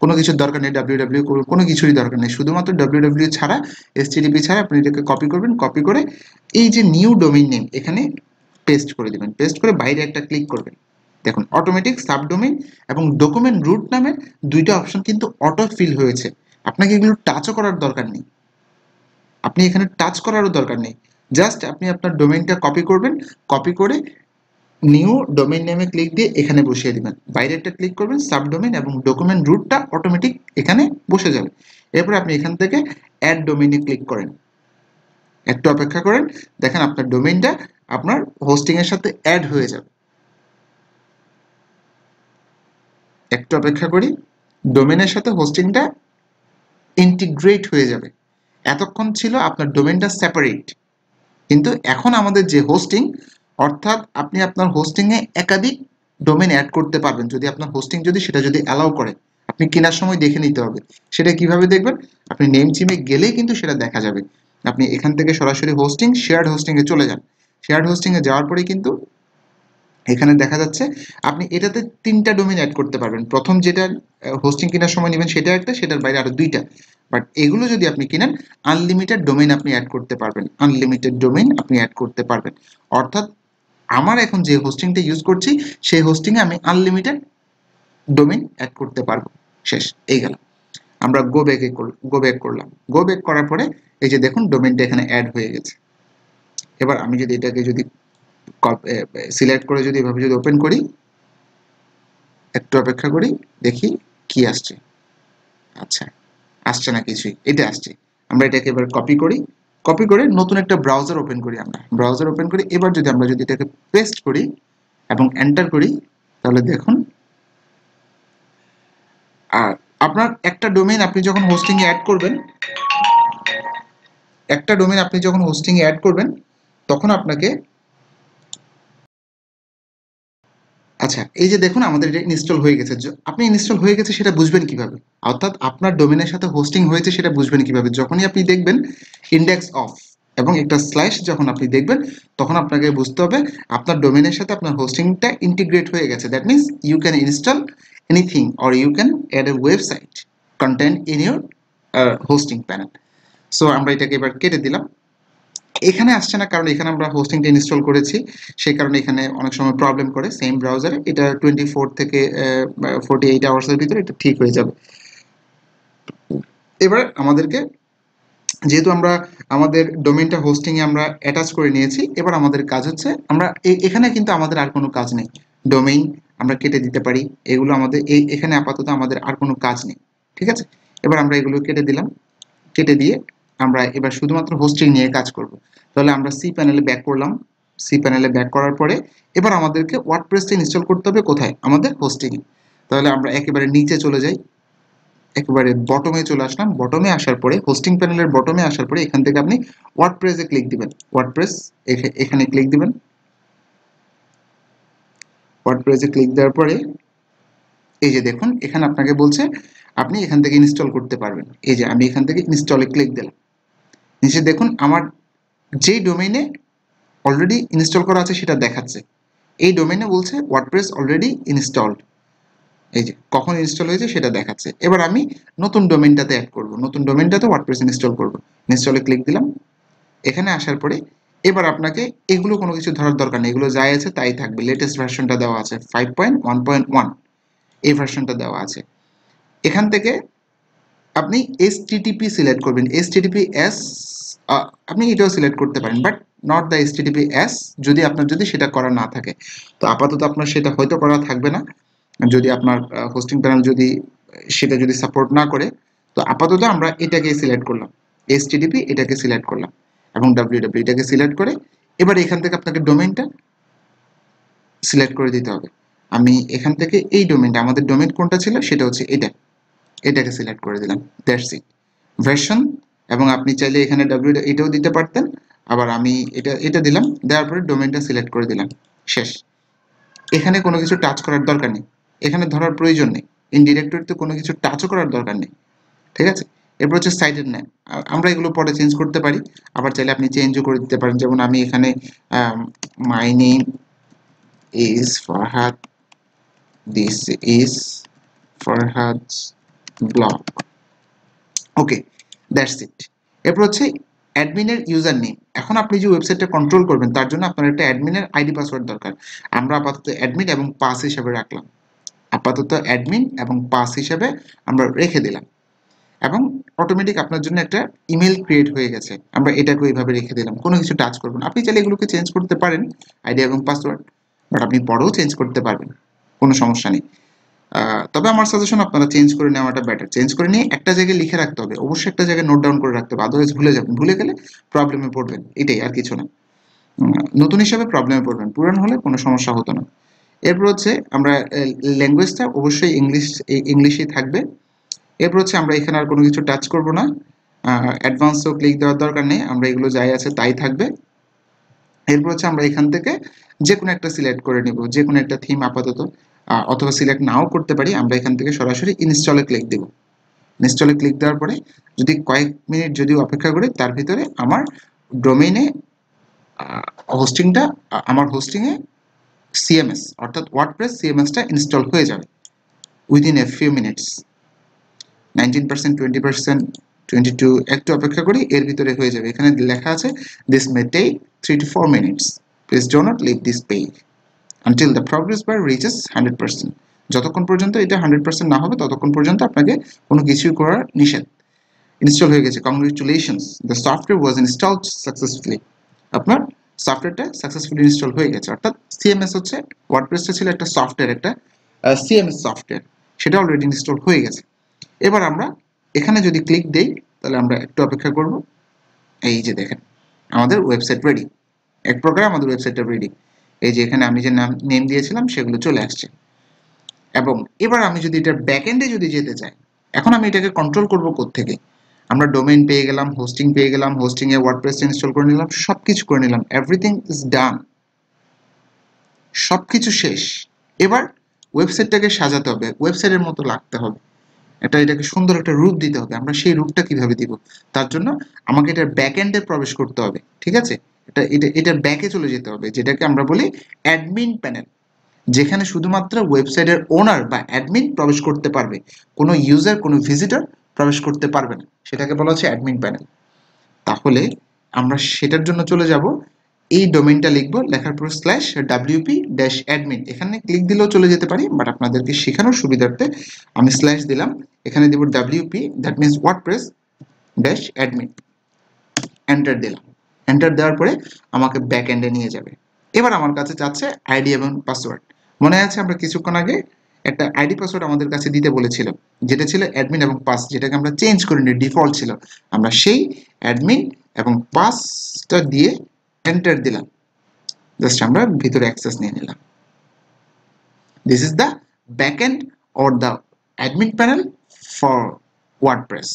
Speaker 1: কোনো কিছুর দরকার নেই ডাব্লিউ ডাব্লিউ কোনো কিছুরই দরকার নেই। শুধুমাত্র ডাব্লিউ ডাব্লিউ ছাড়া এসটিডিপি ছাড়া আপনি এটাকে কপি করবেন কপি করে এই যে নিউ ডোমেইন নেম এখানে পেস্ট করে দেবেন। পেস্ট করে বাইরে একটা ক্লিক করবেন। দেখুন অটোমেটিক সাবডোমেইন এবং ডকুমেন্ট রুট নামের দুইটা অপশন কিন্তু অটো ফিল হয়েছে। আপনাকে এগুলো টাচও করার দরকার নেই। আপনি এখানে টাচ করারও দরকার নেই। জাস্ট আপনি আপনার ডোমেইনটা কপি করবেন কপি করে নিউ ডোমেইন নেমে ক্লিক দিয়ে এখানে বসিয়ে দিবেন। বাইরেটা ক্লিক করবেন সাবডোমেইন এবং ডকুমেন্ট রুটটা অটোমেটিক এখানে বসে যাবে। এরপর আপনি এখান থেকে অ্যাড ডোমেইনে ক্লিক করেন। একটু অপেক্ষা করেন, দেখেন আপনার ডোমেইনটা আপনার হোস্টিং এর সাথে অ্যাড হয়ে যাবে। একটু অপেক্ষা করি ডোমেনের সাথে হোস্টিংটা ইন্টিগ্রেট হয়ে যাবে। এতক্ষণ ছিল আপনার ডোমেনটা সেপারেট কিন্তু এখন আমাদের যে হোস্টিং অর্থাৎ আপনি আপনার হোস্টিংয়ে একাধিক ডোমেন অ্যাড করতে পারবেন। যদি আপনার হোস্টিং যদি সেটা যদি অ্যালাউ করে, আপনি কেনার সময় দেখে নিতে হবে। সেটা কীভাবে দেখবেন? আপনি নেম চিমে গেলেই কিন্তু সেটা দেখা যাবে। আপনি এখান থেকে সরাসরি হোস্টিং শেয়ার্ড হোস্টিংয়ে চলে যান। শেয়ার্ড হোস্টিংয়ে যাওয়ার পরে কিন্তু এখানে দেখা যাচ্ছে আপনি এটাতে তিনটা ডোমেন অ্যাড করতে পারবেন। প্রথম যেটা হোস্টিং কেনার সময় নেবেন সেটা একটা, সেটার বাইরে আরও দুইটা। বাট এগুলো যদি আপনি কিনেন আনলিমিটেড ডোমেন আপনি অ্যাড করতে পারবেন। আনলিমিটেড ডোমেন আপনি অ্যাড করতে পারবেন। অর্থাৎ আমার এখন যে হোস্টিংটা ইউজ করছি, সেই হোস্টিংয়ে আমি আনলিমিটেড ডোমেন অ্যাড করতে পারব। শেষ, এই গেল। আমরা গো ব্যাকে গো ব্যাক করলাম। গো ব্যাক করার পরে, এই যে দেখুন ডোমেনটা এখানে অ্যাড হয়ে গেছে। এবার আমি যদি এটাকে যদি সিলেক্ট করে যদি এভাবে যদি ওপেন করি, একটু অপেক্ষা করি, দেখি কি আসছে। আচ্ছা আসছে না কিছুই, এটা আসছে। আমরা এটাকে এবার কপি করি কপি করে নতুন একটা ব্রাউজার ওপেন করি আমরা। ব্রাউজার ওপেন করি, এবার যদি আমরা যদি এটাকে পেস্ট করি এবং এন্টার করি, তাহলে দেখুন, আর আপনার একটা ডোমেইন আপনি যখন হোস্টিং এ অ্যাড করবেন, একটা ডোমেইন আপনি যখন হোস্টিং এ অ্যাড করবেন, তখন আপনাকে আচ্ছা এই যে দেখুন আমাদের এটা ইনস্টল হয়ে গেছে। আপনি ইনস্টল হয়ে গেছে সেটা বুঝবেন কীভাবে? অর্থাৎ আপনার ডোমেনের সাথে হোস্টিং হয়েছে সেটা বুঝবেন কীভাবে? যখনই আপনি দেখবেন ইন্ডেক্স অফ এবং একটা স্ল্যাশ যখন আপনি দেখবেন, তখন আপনাকে বুঝতে হবে আপনার ডোমেনের সাথে আপনার হোস্টিংটা ইন্টিগ্রেট হয়ে গেছে। That means you can install anything or you can add a website content in your hosting panel so আমরা এটাকে এবার কেটে দিলাম। এখানে আসছে না, কারণ এখানে আমরা হোস্টিংটা ইনস্টল করেছি। সেই কারণে এখানে অনেক সময় প্রবলেম করে সেম ব্রাউজারে এটা টোয়েন্টি ফোর থেকে ফোর্টি এইট আওয়ার্সের ভিতরে এটা ঠিক হয়ে যাবে। এবার আমাদেরকে, যেহেতু আমরা, আমাদের ডোমেনটা হোস্টিংয়ে আমরা অ্যাটাচ করে নিয়েছি, এবার আমাদের কাজ হচ্ছে, আমরা এখানে কিন্তু আমাদের আর কোনো কাজ নেই। ডোমেইন আমরা কেটে দিতে পারি, এগুলো আমাদের এই এখানে আপাতত আমাদের আর কোনো কাজ নেই। ঠিক আছে? এবার আমরা এগুলো কেটে দিলাম। কেটে দিয়ে আমরা এবার শুধুমাত্র হোস্টিং নিয়ে কাজ করব। তাহলে আমরা সি প্যানেলে ব্যাক করলাম। সি প্যানেলে ব্যাক করার পরে এবার আমাদেরকে ওয়ার্ডপ্রেসটা ইনস্টল করতে হবে কোথায়? আমাদের হোস্টিংয়ে তাহলে আমরা একেবারে নিচে চলে যাই। একেবারে বটমে চলে আসলাম। বটমে আসার পরে হোস্টিং প্যানেলের বটমে আসার পরে এখান থেকে আপনি ওয়ার্ডপ্রেসে ক্লিক দিবেন। ওয়ার্ডপ্রেস এখানে ক্লিক দিবেন। ওয়ার্ডপ্রেসে ক্লিক দেওয়ার পরে, এই যে দেখুন, এখানে আপনাকে বলছে, আপনি এখান থেকে ইনস্টল করতে পারবেন। এই যে আমি এখান থেকে ইনস্টলে ক্লিক দিলাম। নিচে দেখুন আমার যেই ডোমেইনে অলরেডি ইনস্টল করা আছে সেটা দেখাচ্ছে। এই ডোমেইনে বলছে ওয়ার্ডপ্রেস অলরেডি ইনস্টলড এই যে, কখন ইনস্টল হয়েছে সেটা দেখাচ্ছে। এবার আমি নতুন ডোমেনটাতে অ্যাড করব। নতুন ডোমেনটাতে ওয়ার্ডপ্রেস ইনস্টল করব। ইনস্টলে ক্লিক দিলাম। এখানে আসার পরে এবার আপনাকে এগুলো কোনো কিছু ধরার দরকার নেই। এগুলো যাই আছে তাই থাকবে। লেটেস্ট ভার্সনটা দেওয়া আছে five point one point one এই ভার্সনটা দেওয়া আছে। এখান থেকে আপনি এস টিটিপি সিলেক্ট করবেন। এস টিটিপি এস আপনি এটাও সিলেক্ট করতে পারেন but not the HTTPS যদি আপনার, যদি সেটা করা না থাকে। তো আপাতত আপনার সেটা হয়তো করা থাকবে না। যদি আপনার হোস্টিং প্যানেল যদি, সেটা যদি সাপোর্ট না করে, তো আপাতত আমরা এটাকে সিলেক্ট করলাম। এস টিডিপি এটাকে সিলেক্ট করলাম এবং ডাব্লিউ ডাব্লিউ এটাকে সিলেক্ট করে এবার এখান থেকে আপনাকে ডোমেনটা সিলেক্ট করে দিতে হবে। আমি এখান থেকে এই ডোমেনটা আমাদের ডোমেন কোনটা ছিল সেটা হচ্ছে এটা। এটাকে সিলেক্ট করে দিলাম দ্যাটস ইট ভার্সন এবং আপনি চাইলে এখানে ডাব্লিউ এটাও দিতে পারতেন, আবার আমি এটা এটা দিলাম, দেওয়ার পরে ডোমেনটা সিলেক্ট করে দিলাম, শেষ। এখানে কোনো কিছু টাচ করার দরকার নেই। এখানে ধরার প্রয়োজন নেই। ইন ডিরেক্টরিতে কোনো কিছু টাচও করার দরকার নেই। ঠিক আছে? এরপর হচ্ছে সাইডের নেম আমরা এগুলো পরে চেঞ্জ করতে পারি। আবার চাইলে আপনি চেঞ্জও করে দিতে পারেন। যেমন আমি এখানে my name is Farhad this is Farhad blog okay that's it এরপর হচ্ছে অ্যাডমিনের ইউজার নেম এখন আপনি যে ওয়েবসাইটটা কন্ট্রোল করবেন, তার জন্য আপনার একটা অ্যাডমিনের আইডি পাসওয়ার্ড দরকার। আমরা আপাতত অ্যাডমিন এবং পাস হিসেবে রাখলাম। আপাতত অ্যাডমিন এবং পাস হিসেবে আমরা রেখে দিলাম। এবং অটোমেটিক আপনার জন্য একটা ইমেল ক্রিয়েট হয়ে গেছে। আমরা এটাকে ওইভাবে রেখে দিলাম। কোনো কিছু টাচ করবেন আপনি চাইলে এগুলোকে চেঞ্জ করতে পারেন আইডি এবং পাসওয়ার্ড বাট আপনি পরেও চেঞ্জ করতে পারবেন। কোনো সমস্যা নেই। তবে আমার সাজেশন আপনারা চেঞ্জ করে নেওয়াটা বেটার চেঞ্জ করে নিয়ে একটা জায়গায় লিখে রাখতে হবে। অবশ্যই একটা জায়গায় নোট ডাউন করে রাখতে হবে। আদারওয়াইজ ভুলে যাবেন। ভুলে গেলে প্রবলেমে পড়বেন। এটাই আর কিছু না। নতুন হিসাবে প্রবলেমে পড়বেন। পুরান হলে কোনো সমস্যা হতো না। এরপর হচ্ছে আমরা ল্যাঙ্গুয়েজটা অবশ্যই ইংলিশ ইংলিশেই থাকবে। এরপর হচ্ছে আমরা এখানে আর কোনো কিছু টাচ করব না। অ্যাডভান্সও ক্লিক দেওয়ার দরকার নেই। আমরা এগুলো যাই আছে তাই থাকবে। এরপর হচ্ছে আমরা এখান থেকে যে কোনো একটা সিলেক্ট করে নিব। যে কোনো একটা থিম আপাতত। অথবা সিলেক্ট নাও করতে পারি, আমরা এখান থেকে সরাসরি ইনস্টলে ক্লিক দেব। ইনস্টলে ক্লিক দেওয়ার পরে যদি কয়েক মিনিট যদি অপেক্ষা করি, তার ভিতরে আমার ডোমেইনে হোস্টিংটা আমার হোস্টিংয়ে সিএমএস অর্থাৎ ওয়ার্ডপ্রেস সিএমএসটা ইনস্টল হয়ে যাবে। Within a few minutes nineteen percent twenty percent twenty two একটু অপেক্ষা করি, এর ভিতরে হয়ে যাবে। এখানে লেখা আছে this may take three to four minutes please do not leave this page until the progress bar reaches hundred percent যতক্ষণ পর্যন্ত এটা হান্ড্রেড পার্সেন্ট না হবে, ততক্ষণ পর্যন্ত আপনাকে কোনো কিছুই করার নিষেধ। ইনস্টল হয়ে গেছে। Congratulations the software was installed successfully আপনার সফটওয়্যারটা সাকসেসফুলি ইনস্টল হয়ে গেছে। অর্থাৎ সিএমএস হচ্ছে ওয়ার্ডপ্রেসটা ছিল একটা সফটওয়্যার একটা সিএমএস সফটওয়্যার সেটা অলরেডি ইনস্টল হয়ে গেছে। এবার আমরা এখানে যদি ক্লিক দেই, তাহলে আমরা একটু অপেক্ষা করব। এই যে দেখেন, আমাদের ওয়েবসাইট রেডি এক প্রকার আমাদের ওয়েবসাইটটা রেডি এই যে এখানে আমি যে নাম নেম দিয়েছিলাম, সেগুলো চলে আসছে। এবং এবার আমি যদি এটার ব্যাকএন্ডে যদি যেতে চাই, এখন আমি এটাকে কন্ট্রোল করব থেকে আমরা ডোমেইন পেয়ে গেলাম হোস্টিং পেয়ে গেলাম হোস্টিং এ ওয়ার্ডপ্রেস ইনস্টল করে নিলাম, সবকিছু করে নিলাম এভরিথিং ইজ ডান সবকিছু শেষ। এবার ওয়েবসাইটটাকে সাজাতে হবে ওয়েবসাইটের মতো লাগতে হবে। এটা, এটাকে সুন্দর একটা রূপ দিতে হবে। আমরা সেই রূপটা কীভাবে দিব? তার জন্য আমাকে এটার ব্যাক এন্ডে প্রবেশ করতে হবে, ঠিক আছে? এটা এটা এটার ব্যাকে চলে যেতে হবে, যেটাকে আমরা বলি অ্যাডমিন প্যানেল যেখানে শুধুমাত্র ওয়েবসাইটের ওনার বা অ্যাডমিন প্রবেশ করতে পারবে, কোনো ইউজার কোনো ভিজিটর প্রবেশ করতে পারবে না, সেটাকে বলা হচ্ছে অ্যাডমিন প্যানেল তাহলে আমরা সেটার জন্য চলে যাব, এই ডোমেইনটা লিখব, লেখার পর স্ল্যাশ ডাব্লিউপি ড্যাশ অ্যাডমিন এখানে ক্লিক দিলেও চলে যেতে পারি বাট আপনাদেরকে শেখানোর সুবিধার্থে আমি স্ল্যাশ দিলাম, এখানে দিব WP that means WordPress dash admin enter দিলাম। এন্টার দেওয়ার পরে আমাকে ব্যাক এন্ডে নিয়ে যাবে। এবার আমার কাছে চাচ্ছে আইডি এবং পাসওয়ার্ড মনে আছে আমরা কিছুক্ষণ আগে একটা আইডি পাসওয়ার্ড আমাদের কাছে দিতে বলেছিল যেটা ছিল অ্যাডমিন এবং পাস যেটাকে আমরা চেঞ্জ করিনি ডিফল্ট ছিল। আমরা সেই অ্যাডমিন এবং পাসটা দিয়ে এন্টার দিলাম। জাস্ট আমরা ভিতরে অ্যাক্সেস নিয়ে নিলাম। This is the backend or the admin panel for WordPress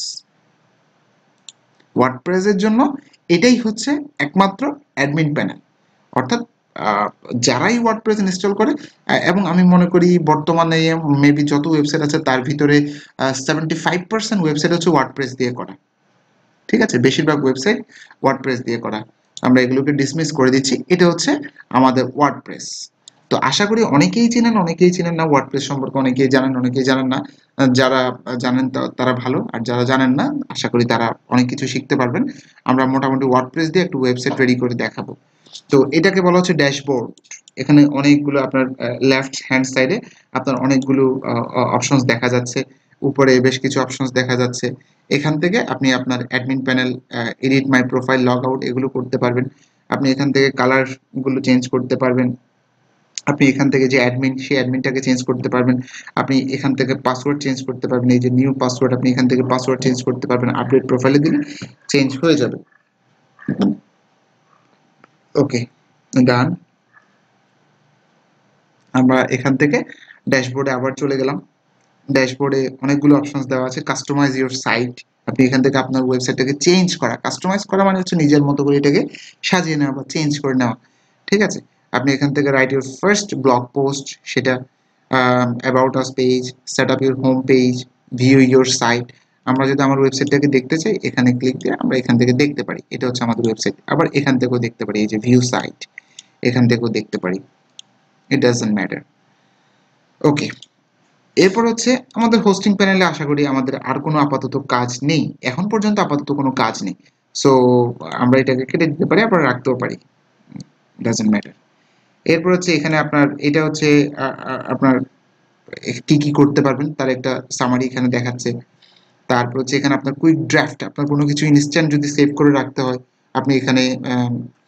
Speaker 1: ওয়ার্ডপ্রেসের জন্য এটাই হচ্ছে একমাত্র অ্যাডমিন প্যানেল অর্থাৎ যারাই ওয়ার্ডপ্রেস ইনস্টল করে এবং আমি মনে করি বর্তমানে মেবি যত ওয়েবসাইট আছে, তার ভিতরে সেভেন্টি ফাইভ পার্সেন্ট ওয়েবসাইট হচ্ছে ওয়ার্ডপ্রেস দিয়ে করা। ঠিক আছে? বেশিরভাগ ওয়েবসাইট ওয়ার্ডপ্রেস দিয়ে করা। আমরা এগুলোকে ডিসমিস করে দিচ্ছি। এটা হচ্ছে আমাদের ওয়ার্ডপ্রেস তো আশা করি অনেকেই চেনেন অনেকেই চেনেন না ওয়ার্ডপ্রেস সম্পর্কে অনেকেই জানেন অনেকেই জানেন না। যারা জানেন তারা ভালো, আর যারা জানেন না, আশা করি তারা অনেক কিছু শিখতে পারবেন। আমরা মোটামুটি ওয়ার্ডপ্রেস দিয়ে একটু ওয়েবসাইট রেডি করে দেখাবো। তো এটাকে বলা হচ্ছে ড্যাশবোর্ড এখানে অনেকগুলো আপনার লেফট হ্যান্ড সাইডে আপনার অনেকগুলো অপশনস দেখা যাচ্ছে। উপরে বেশ কিছু অপশনস দেখা যাচ্ছে। এখান থেকে আপনি আপনার admin panel edit my profile log out এগুলো করতে পারবেন। আপনি এখান থেকে কালারগুলো চেঞ্জ করতে পারবেন। আপনি এখান থেকে যে অ্যাডমিন সেই অ্যাডমিনটাকে চেঞ্জ করতে পারবেন। আপনি এখান থেকে পাসওয়ার্ড চেঞ্জ করতে পারবেন। এই যে নিউ পাসওয়ার্ড আপনি এখান থেকে পাসওয়ার্ড চেঞ্জ করতে পারবেন। আপডেট প্রোফাইলে দিলে চেঞ্জ হয়ে যাবে। ওকে ডান আমরা এখান থেকে ড্যাশবোর্ডে আবার চলে গেলাম। ড্যাশবোর্ডে অনেকগুলো অপশনস দেওয়া আছে। কাস্টমাইজ ইউর সাইট আপনি এখান থেকে আপনার ওয়েবসাইটটাকে চেঞ্জ করা। কাস্টমাইজ করা মানে হচ্ছে নিজের মতো করে এটাকে সাজিয়ে নেওয়া বা চেঞ্জ করে নেওয়া। ঠিক আছে? আপনি এখান থেকে write your first blog post সেটা about us page set up your home page view your site আমরা যদি আমার ওয়েবসাইটটাকে দেখতে চাই, এখানে ক্লিক দিয়ে আমরা এখান থেকে দেখতে পারি। এটা হচ্ছে আমাদের ওয়েবসাইট আবার এখান থেকেও দেখতে পারি, এই যে ভিউ সাইট এখান থেকেও দেখতে পারি। ইট ডাজন্ট ম্যাটার ওকে এরপর হচ্ছে আমাদের হোস্টিং প্যানেলে আশা করি আমাদের আর কোনো আপাতত কাজ নেই। এখন পর্যন্ত আপাতত কোনো কাজ নেই। সো আমরা এটাকে কেটে দিতে পারি, আবার রাখতেও পারি। ডাজন্ট ম্যাটার এরপর হচ্ছে এখানে আপনার, এটা হচ্ছে আপনার কি কি করতে পারবেন তার একটা সামারি এখানে দেখাচ্ছে। তারপর হচ্ছে এখানে আপনার কুইক ড্রাফট আপনার কোনো কিছু ইনস্ট্যান্ট যদি সেভ করে রাখতে হয়, আপনি এখানে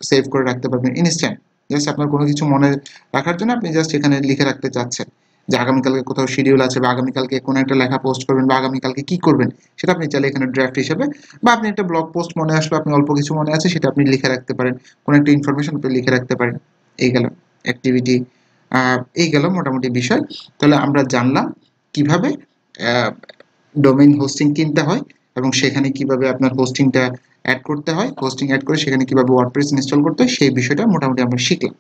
Speaker 1: সেভ করে রাখতে পারবেন ইনস্ট্যান্ট জাস্ট আপনার কোনো কিছু মনে রাখার জন্য আপনি জাস্ট এখানে লিখে রাখতে চাচ্ছেন। যে আগামীকালকে কোথাও শিডিউল আছে বা আগামীকালকে কোনো একটা লেখা পোস্ট করবেন বা আগামীকালকে কি করবেন, সেটা আপনি চাইলে এখানে ড্রাফট হিসেবে বা আপনি একটা ব্লগ পোস্ট মনে আসলো, আপনি অল্প কিছু মনে আছে, সেটা আপনি লিখে রাখতে পারেন। কোনো একটা ইনফরমেশন আপনি লিখে রাখতে পারেন। এই গেল। অ্যাক্টিভিটি এই গেল মোটামুটি বিষয়। তাহলে আমরা জানলাম কীভাবে ডোমেইন হোস্টিং কিনতে হয় এবং সেখানে কীভাবে আপনার হোস্টিংটা অ্যাড করতে হয়। হোস্টিং অ্যাড করে সেখানে কীভাবে ওয়ার্ডপ্রেস ইনস্টল করতে হয়, সেই বিষয়টা মোটামুটি আমরা শিখলাম।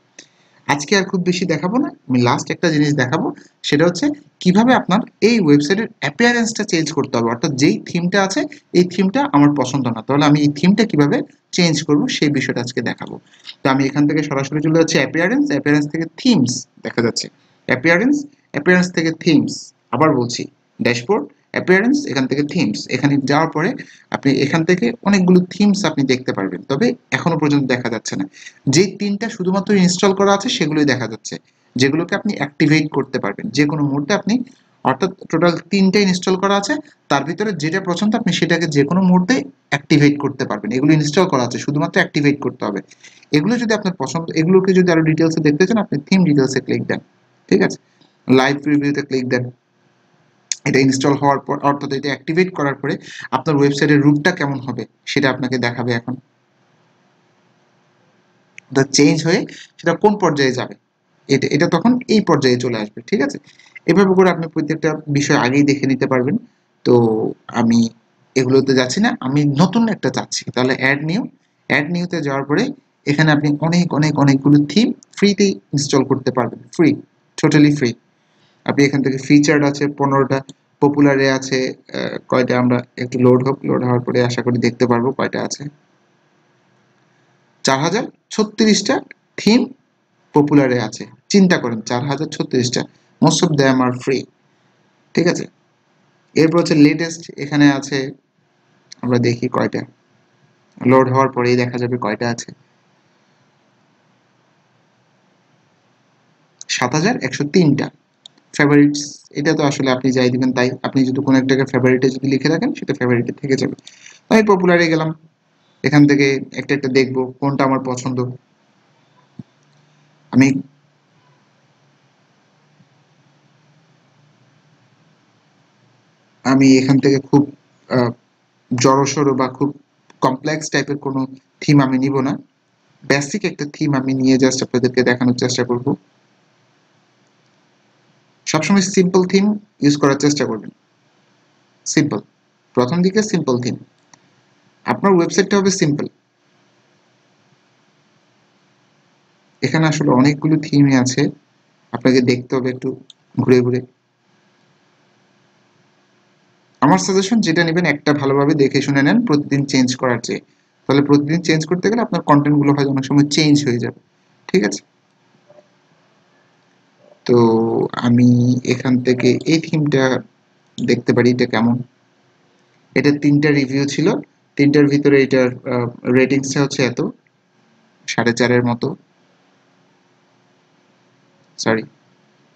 Speaker 1: আজকে আর খুব বেশি দেখাবো না। আমি লাস্ট একটা জিনিস দেখাবো, সেটা হচ্ছে কীভাবে আপনার এই ওয়েবসাইটের অ্যাপিয়ারেন্সটা চেঞ্জ করতে হবে। অর্থাৎ যেই থিমটা আছে, এই থিমটা আমার পছন্দ না। তাহলে আমি এই থিমটা কীভাবে চেঞ্জ করব, সেই বিষয়টা আজকে দেখাবো। তো আমি এখান থেকে সরাসরি চলে যাচ্ছি অ্যাপিয়ারেন্স অ্যাপিয়ারেন্স থেকে থিমস দেখা যাচ্ছে। অ্যাপিয়ারেন্স অ্যাপিয়ারেন্স থেকে থিমস আবার বলছি ড্যাশবোর্ড অ্যাপিয়ারেন্স এখান থেকে থিমস এখানে যাওয়ার পরে আপনি এখান থেকে অনেকগুলো থিমস আপনি দেখতে পারবেন। তবে এখনও পর্যন্ত দেখা যাচ্ছে না। যে তিনটা শুধুমাত্র ইনস্টল করা আছে, সেগুলোই দেখা যাচ্ছে, যেগুলোকে আপনি অ্যাক্টিভেট করতে পারবেন। যে কোনো মুহূর্তে আপনি, অর্থাৎ টোটাল তিনটা ইনস্টল করা আছে, তার ভিতরে যেটা পছন্দ আপনি সেটাকে যে কোনো মুহূর্তে অ্যাক্টিভেট করতে পারবেন। এগুলো ইনস্টল করা আছে, শুধুমাত্র অ্যাক্টিভেট করতে হবে। এগুলো যদি আপনার পছন্দ, এগুলোকে যদি আরও ডিটেলসে দেখতে চান, আপনি থিম ডিটেলসে ক্লিক দেন, ঠিক আছে? লাইভ প্রিভিউতে ক্লিক দেন। এটা ইনস্টল হওয়ার পর, অর্থাৎ এটা অ্যাক্টিভেট করার পরে আপনার ওয়েবসাইটের রূপটা কেমন হবে সেটা আপনাকে দেখাবে এখন। ওটা চেঞ্জ হয়ে সেটা কোন পর্যায়ে যাবে, এটা এটা তখন এই পর্যায়ে চলে আসবে, ঠিক আছে? এভাবে করে আপনি প্রত্যেকটা বিষয় আগেই দেখে নিতে পারবেন। তো আমি এগুলোতে যাচ্ছি না, আমি নতুন একটা চাচ্ছি। তাহলে অ্যাড নিউ অ্যাড নিউতে যাওয়ার পরে এখানে আপনি অনেক অনেক, অনেকগুলো থিম ফ্রিতেই ইনস্টল করতে পারবেন ফ্রি টোটালি ফ্রি আপনি এখান থেকে ফিচার্ড আছে, পনেরোটা পপুলারে আছে কয়টা আমরা একটু লোড হোক লোড হওয়ার পরে আশা করি দেখতে পারব কয়টা আছে। চার হাজার ছত্রিশটা থিম পপুলারে আছে। চিন্তা করেন চার হাজার ছত্রিশটা most of them are free ঠিক আছে? এরপর হচ্ছে লেটেস্ট এখানে আছে, আমরা দেখি কয়টা। লোড হওয়ার পরেই দেখা যাবে কয়টা আছে। সাত হাজার একশো তিনটা। ফেভারিটস এটা তো আসলে আপনি যাই দিবেন তাই। আপনি যদি কোনো একটাকে ফেভারিটে যদি লিখে রাখেন, সেটা ফেভারিটে থেকে যাবে। আমি পপুলারে গেলাম। এখান থেকে একটা একটা দেখব কোনটা আমার পছন্দ। আমি আমি এখান থেকে খুব জড়সড় বা খুব কমপ্লেক্স টাইপের কোনো থিম আমি নিব না। বেসিক একটা থিম আমি নিয়ে জাস্ট আপনাদেরকে দেখানোর চেষ্টা করব। সবসময় সিম্পল থিম ইউজ করার চেষ্টা করবেন। সিম্পল প্রথম দিকে সিম্পল থিম আপনার ওয়েবসাইটটা হবে সিম্পল এখানে আসলে অনেকগুলো থিমই আছে। আপনাকে দেখতে হবে একটু ঘুরে ঘুরে। আমার সাজেশন যেটা নেবেন একটা ভালোভাবে দেখে শুনে নেন, প্রতিদিন চেঞ্জ করার চেয়ে। তাহলে প্রতিদিন চেঞ্জ করতে গেলে আপনার কন্টেন্টগুলো হয়তো অনেক সময় চেঞ্জ হয়ে যাবে। ঠিক আছে? তো আমি এখান থেকে এই থিমটা দেখতে পারি, এটা কেমন? এটা তিনটা রিভিউ ছিল। তিনটার ভিতরে এটার রেটিংসটা হচ্ছে এত, সাড়ে চারের মতো। সরি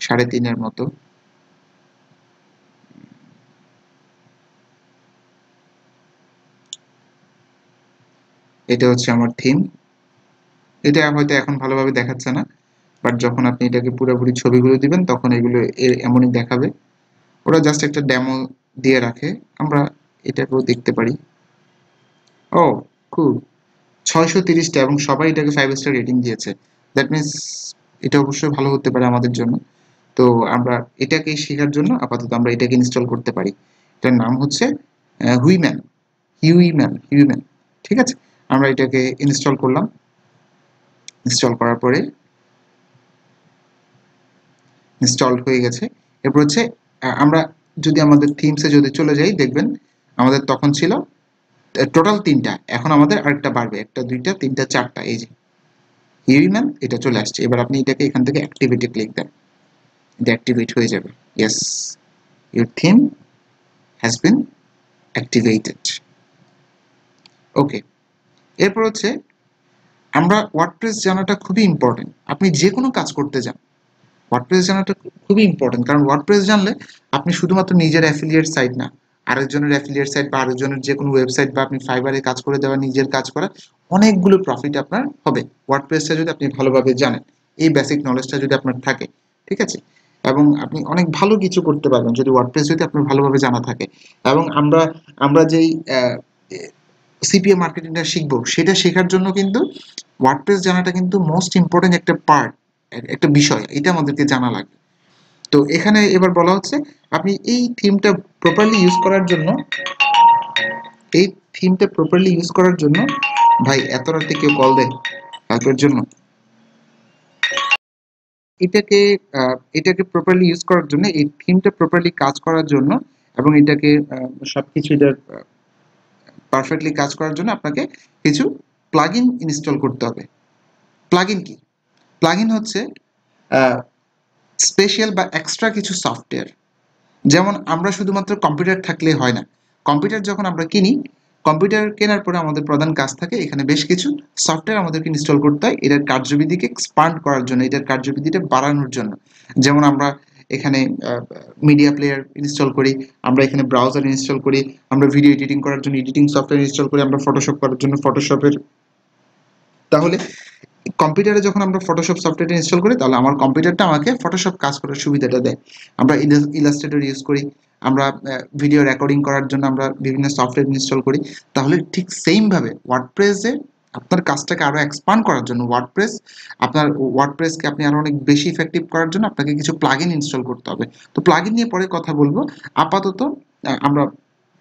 Speaker 1: সাড়ে তিনের মতো। এটা হচ্ছে আমার থিম এটা হয়তো এখন ভালোভাবে দেখাচ্ছে না। বাট যখন আপনি এটাকে পুরোপুরি ছবিগুলো দিবেন, তখন এগুলো এমনই দেখাবে। ওরা জাস্ট একটা ডেমো দিয়ে রাখে। আমরা এটাকেও দেখতে পারি। ও খুব ছয়শো তিরিশটা এবং সবাই এটাকে ফাইভ স্টার রেটিং দিয়েছে। দ্যাট মিনস এটা অবশ্যই ভালো হতে পারে আমাদের জন্য। তো আমরা এটাকে শেখার জন্য আপাতত আমরা এটাকে ইনস্টল করতে পারি। এটার নাম হচ্ছে হুইম্যান হিউইম্যান হিউম্যান ঠিক আছে? আমরা এটাকে ইনস্টল করলাম। ইনস্টল করার পরে ইনস্টল হয়ে গেছে। এরপর হচ্ছে আমরা যদি আমাদের থিমসে যদি চলে যাই, দেখবেন আমাদের তখন ছিল টোটাল তিনটা। এখন আমাদের আরেকটা বাড়বে, একটা, দুইটা, তিনটা, চারটা, এই যে। হিউম্যান এটা চলে আসছে। এবার আপনি এটাকে এখান থেকে অ্যাক্টিভেটে ক্লিক দেন। এটা অ্যাক্টিভেট হয়ে যাবে। Yes your theme has been activated okay এরপর হচ্ছে, আমরা ওয়ার্ডপ্রেস জানাটা খুবই ইম্পর্টেন্ট আপনি যে কোনো কাজ করতে যান ওয়ার্ডপ্রেস জানাটা খুবই ইম্পর্টেন্ট কারণ ওয়ার্ডপ্রেস জানলে আপনি শুধুমাত্র নিজের অ্যাফিলিয়েট সাইট না, আরেকজনের অ্যাফিলিয়েট সাইট বা আরেকজনের যে কোনো ওয়েবসাইট বা আপনি ফাইবারে কাজ করে দেওয়া, নিজের কাজ করা, অনেকগুলো প্রফিট আপনার হবে। ওয়ার্ডপ্রেসটা যদি আপনি ভালোভাবে জানেন, এই বেসিক নলেজটা যদি আপনার থাকে, ঠিক আছে? এবং আপনি অনেক ভালো কিছু করতে পারবেন যদি ওয়ার্ডপ্রেস যদি আপনার ভালোভাবে জানা থাকে। এবং আমরা আমরা যেই সিপিএ মার্কেটিংটা শিখব, সেটা শেখার জন্য কিন্তু ওয়ার্ডপ্রেস জানাটা কিন্তু মোস্ট ইম্পর্টেন্ট একটা পার্ট একটা বিষয়, এটা আমাদেরকে জানা লাগবে তো এখানে এবার বলা হচ্ছে, আপনি এই থিমটা প্রপারলি ইউজ করার জন্য, এই থিমটা প্রপারলি ইউজ করার জন্য, ভাই, এত রাতে কেউ কল দেয়? কালকের জন্য। এটাকে এটাকে প্রপারলি ইউজ করার জন্য, এই থিমটা প্রপারলি কাজ করার জন্য এবং এটাকে সবকিছু এটার পারফেক্টলি কাজ করার জন্য আপনাকে কিছু প্লাগইন ইনস্টল করতে হবে। প্লাগইন কি? প্লাগইন হচ্ছে স্পেশাল বা এক্সট্রা কিছু সফটওয়্যার যেমন আমরা শুধুমাত্র কম্পিউটার থাকলে হয় না। কম্পিউটার যখন আমরা কিনি কম্পিউটার কেনার পরে আমাদের প্রধান কাজ থাকে এখানে বেশ কিছু সফটওয়্যার আমাদেরকে ইনস্টল করতে হয়। এটার কার্যবিধিকে এক্সপান্ড করার জন্য, এটার কার্যবিধিটা বাড়ানোর জন্য। যেমন আমরা এখানে মিডিয়া প্লেয়ার ইনস্টল করি, আমরা এখানে ব্রাউজার ইনস্টল করি, আমরা ভিডিও এডিটিং করার জন্য এডিটিং সফটওয়্যার ইনস্টল করি, আমরা ফটোশপ করার জন্য ফটোশপের তাহলে কম্পিউটারে যখন আমরা ফটোশপ সফটওয়্যারটা ইনস্টল করি, তাহলে আমার কম্পিউটারটা আমাকে ফটোশপ কাজ করার সুবিধাটা দেয়। আমরা ইলাস্ট্রেটর ইউজ করি, আমরা ভিডিও রেকর্ডিং করার জন্য আমরা বিভিন্ন সফটওয়্যার ইনস্টল করি। তাহলে ঠিক সেমভাবে ওয়ার্ডপ্রেসে আপনার কাজটাকে আরও এক্সপান্ড করার জন্য ওয়ার্ডপ্রেস আপনার ওয়ার্ডপ্রেসকে আপনি আরও অনেক বেশি ইফেক্টিভ করার জন্য আপনাকে কিছু প্লাগইন ইনস্টল করতে হবে। তো প্লাগইন নিয়ে পরে কথা বলব। আপাতত আমরা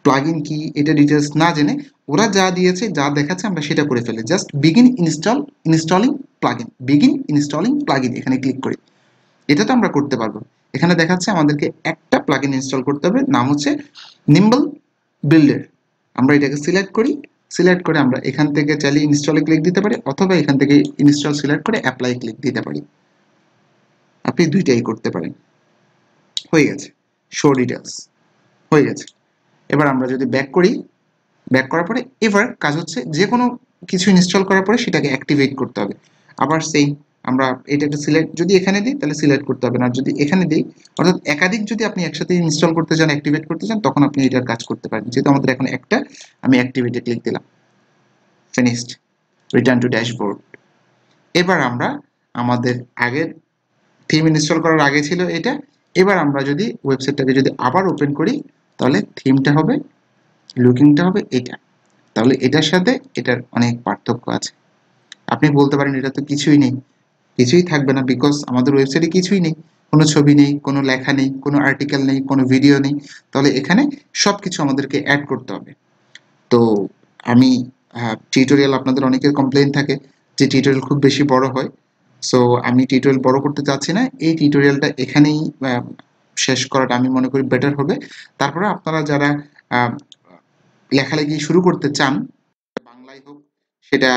Speaker 1: প্লাগইন কি, এটা ডিটেলস না জেনে ওরা যা দিয়েছে, যা দেখাচ্ছে আমরা সেটা করে ফেলি। Just begin install installing plugin begin installing plugin এখানে ক্লিক করি। এটা তো আমরা করতে পারব। এখানে দেখাচ্ছে আমাদেরকে একটা প্লাগইন ইনস্টল করতে হবে, নাম হচ্ছে নিম্বল বিল্ডার আমরা এটাকে সিলেক্ট করি সিলেক্ট করে আমরা এখান থেকে চাইলে ইনস্টলে ক্লিক দিতে পারি, অথবা এখান থেকে ইনস্টল সিলেক্ট করে অ্যাপ্লাই ক্লিক দিতে পারি। আপনি দুইটাই করতে পারেন। হয়ে গেছে। শো ডিটেলস হয়ে গেছে। এবার আমরা যদি ব্যাক করি ব্যাক করার পরে এবার কাজ হচ্ছে যে কোনো কিছু ইনস্টল করার পরে সেটাকে অ্যাক্টিভেট করতে হবে। আবার সেই আমরা এটাকে সিলেক্ট যদি এখানে দিই তাহলে সিলেক্ট করতে হবে না। যদি এখানে দিই, অর্থাৎ একাধিক যদি আপনি একসাথে ইনস্টল করতে চান অ্যাক্টিভেট করতে চান, তখন আপনি এটার কাজ করতে পারেন। যেহেতু আমাদের এখন একটা, আমি অ্যাক্টিভেটে ক্লিক দিলাম। ফিনিশড রিটার্ন টু ড্যাশবোর্ড এবার আমরা আমাদের আগের থিম ইনস্টল করার আগে ছিল এটা। এবার আমরা যদি ওয়েবসাইটটাকে যদি আবার ওপেন করি, তাহলে থিমটা হবে লুকিংটা হবে এটা। তাহলে এটার সাথে এটার অনেক পার্থক্য আছে। আপনি বলতে পারেন এটা তো কিছুই নেই। কিছুই থাকবে না বিকজ আমাদের ওয়েবসাইটে কিছুই নেই। কোনো ছবি নেই, কোনো লেখা নেই, কোনো আর্টিকেল নেই, কোনো ভিডিও নেই। তাহলে এখানে সব কিছু আমাদেরকে অ্যাড করতে হবে। তো আমি টিউটোরিয়াল আপনাদের অনেকের কমপ্লেন থাকে যে টিউটোরিয়াল খুব বেশি বড় হয়। সো আমি টিউটোরিয়াল বড় করতে চাচ্ছি না। এই টিউটোরিয়ালটা এখানেই শেষ করাটা আমি মনে করি বেটার হবে। তারপরে আপনারা যারা লেখালেখি শুরু করতে চান, বাংলায় হোক, সেটা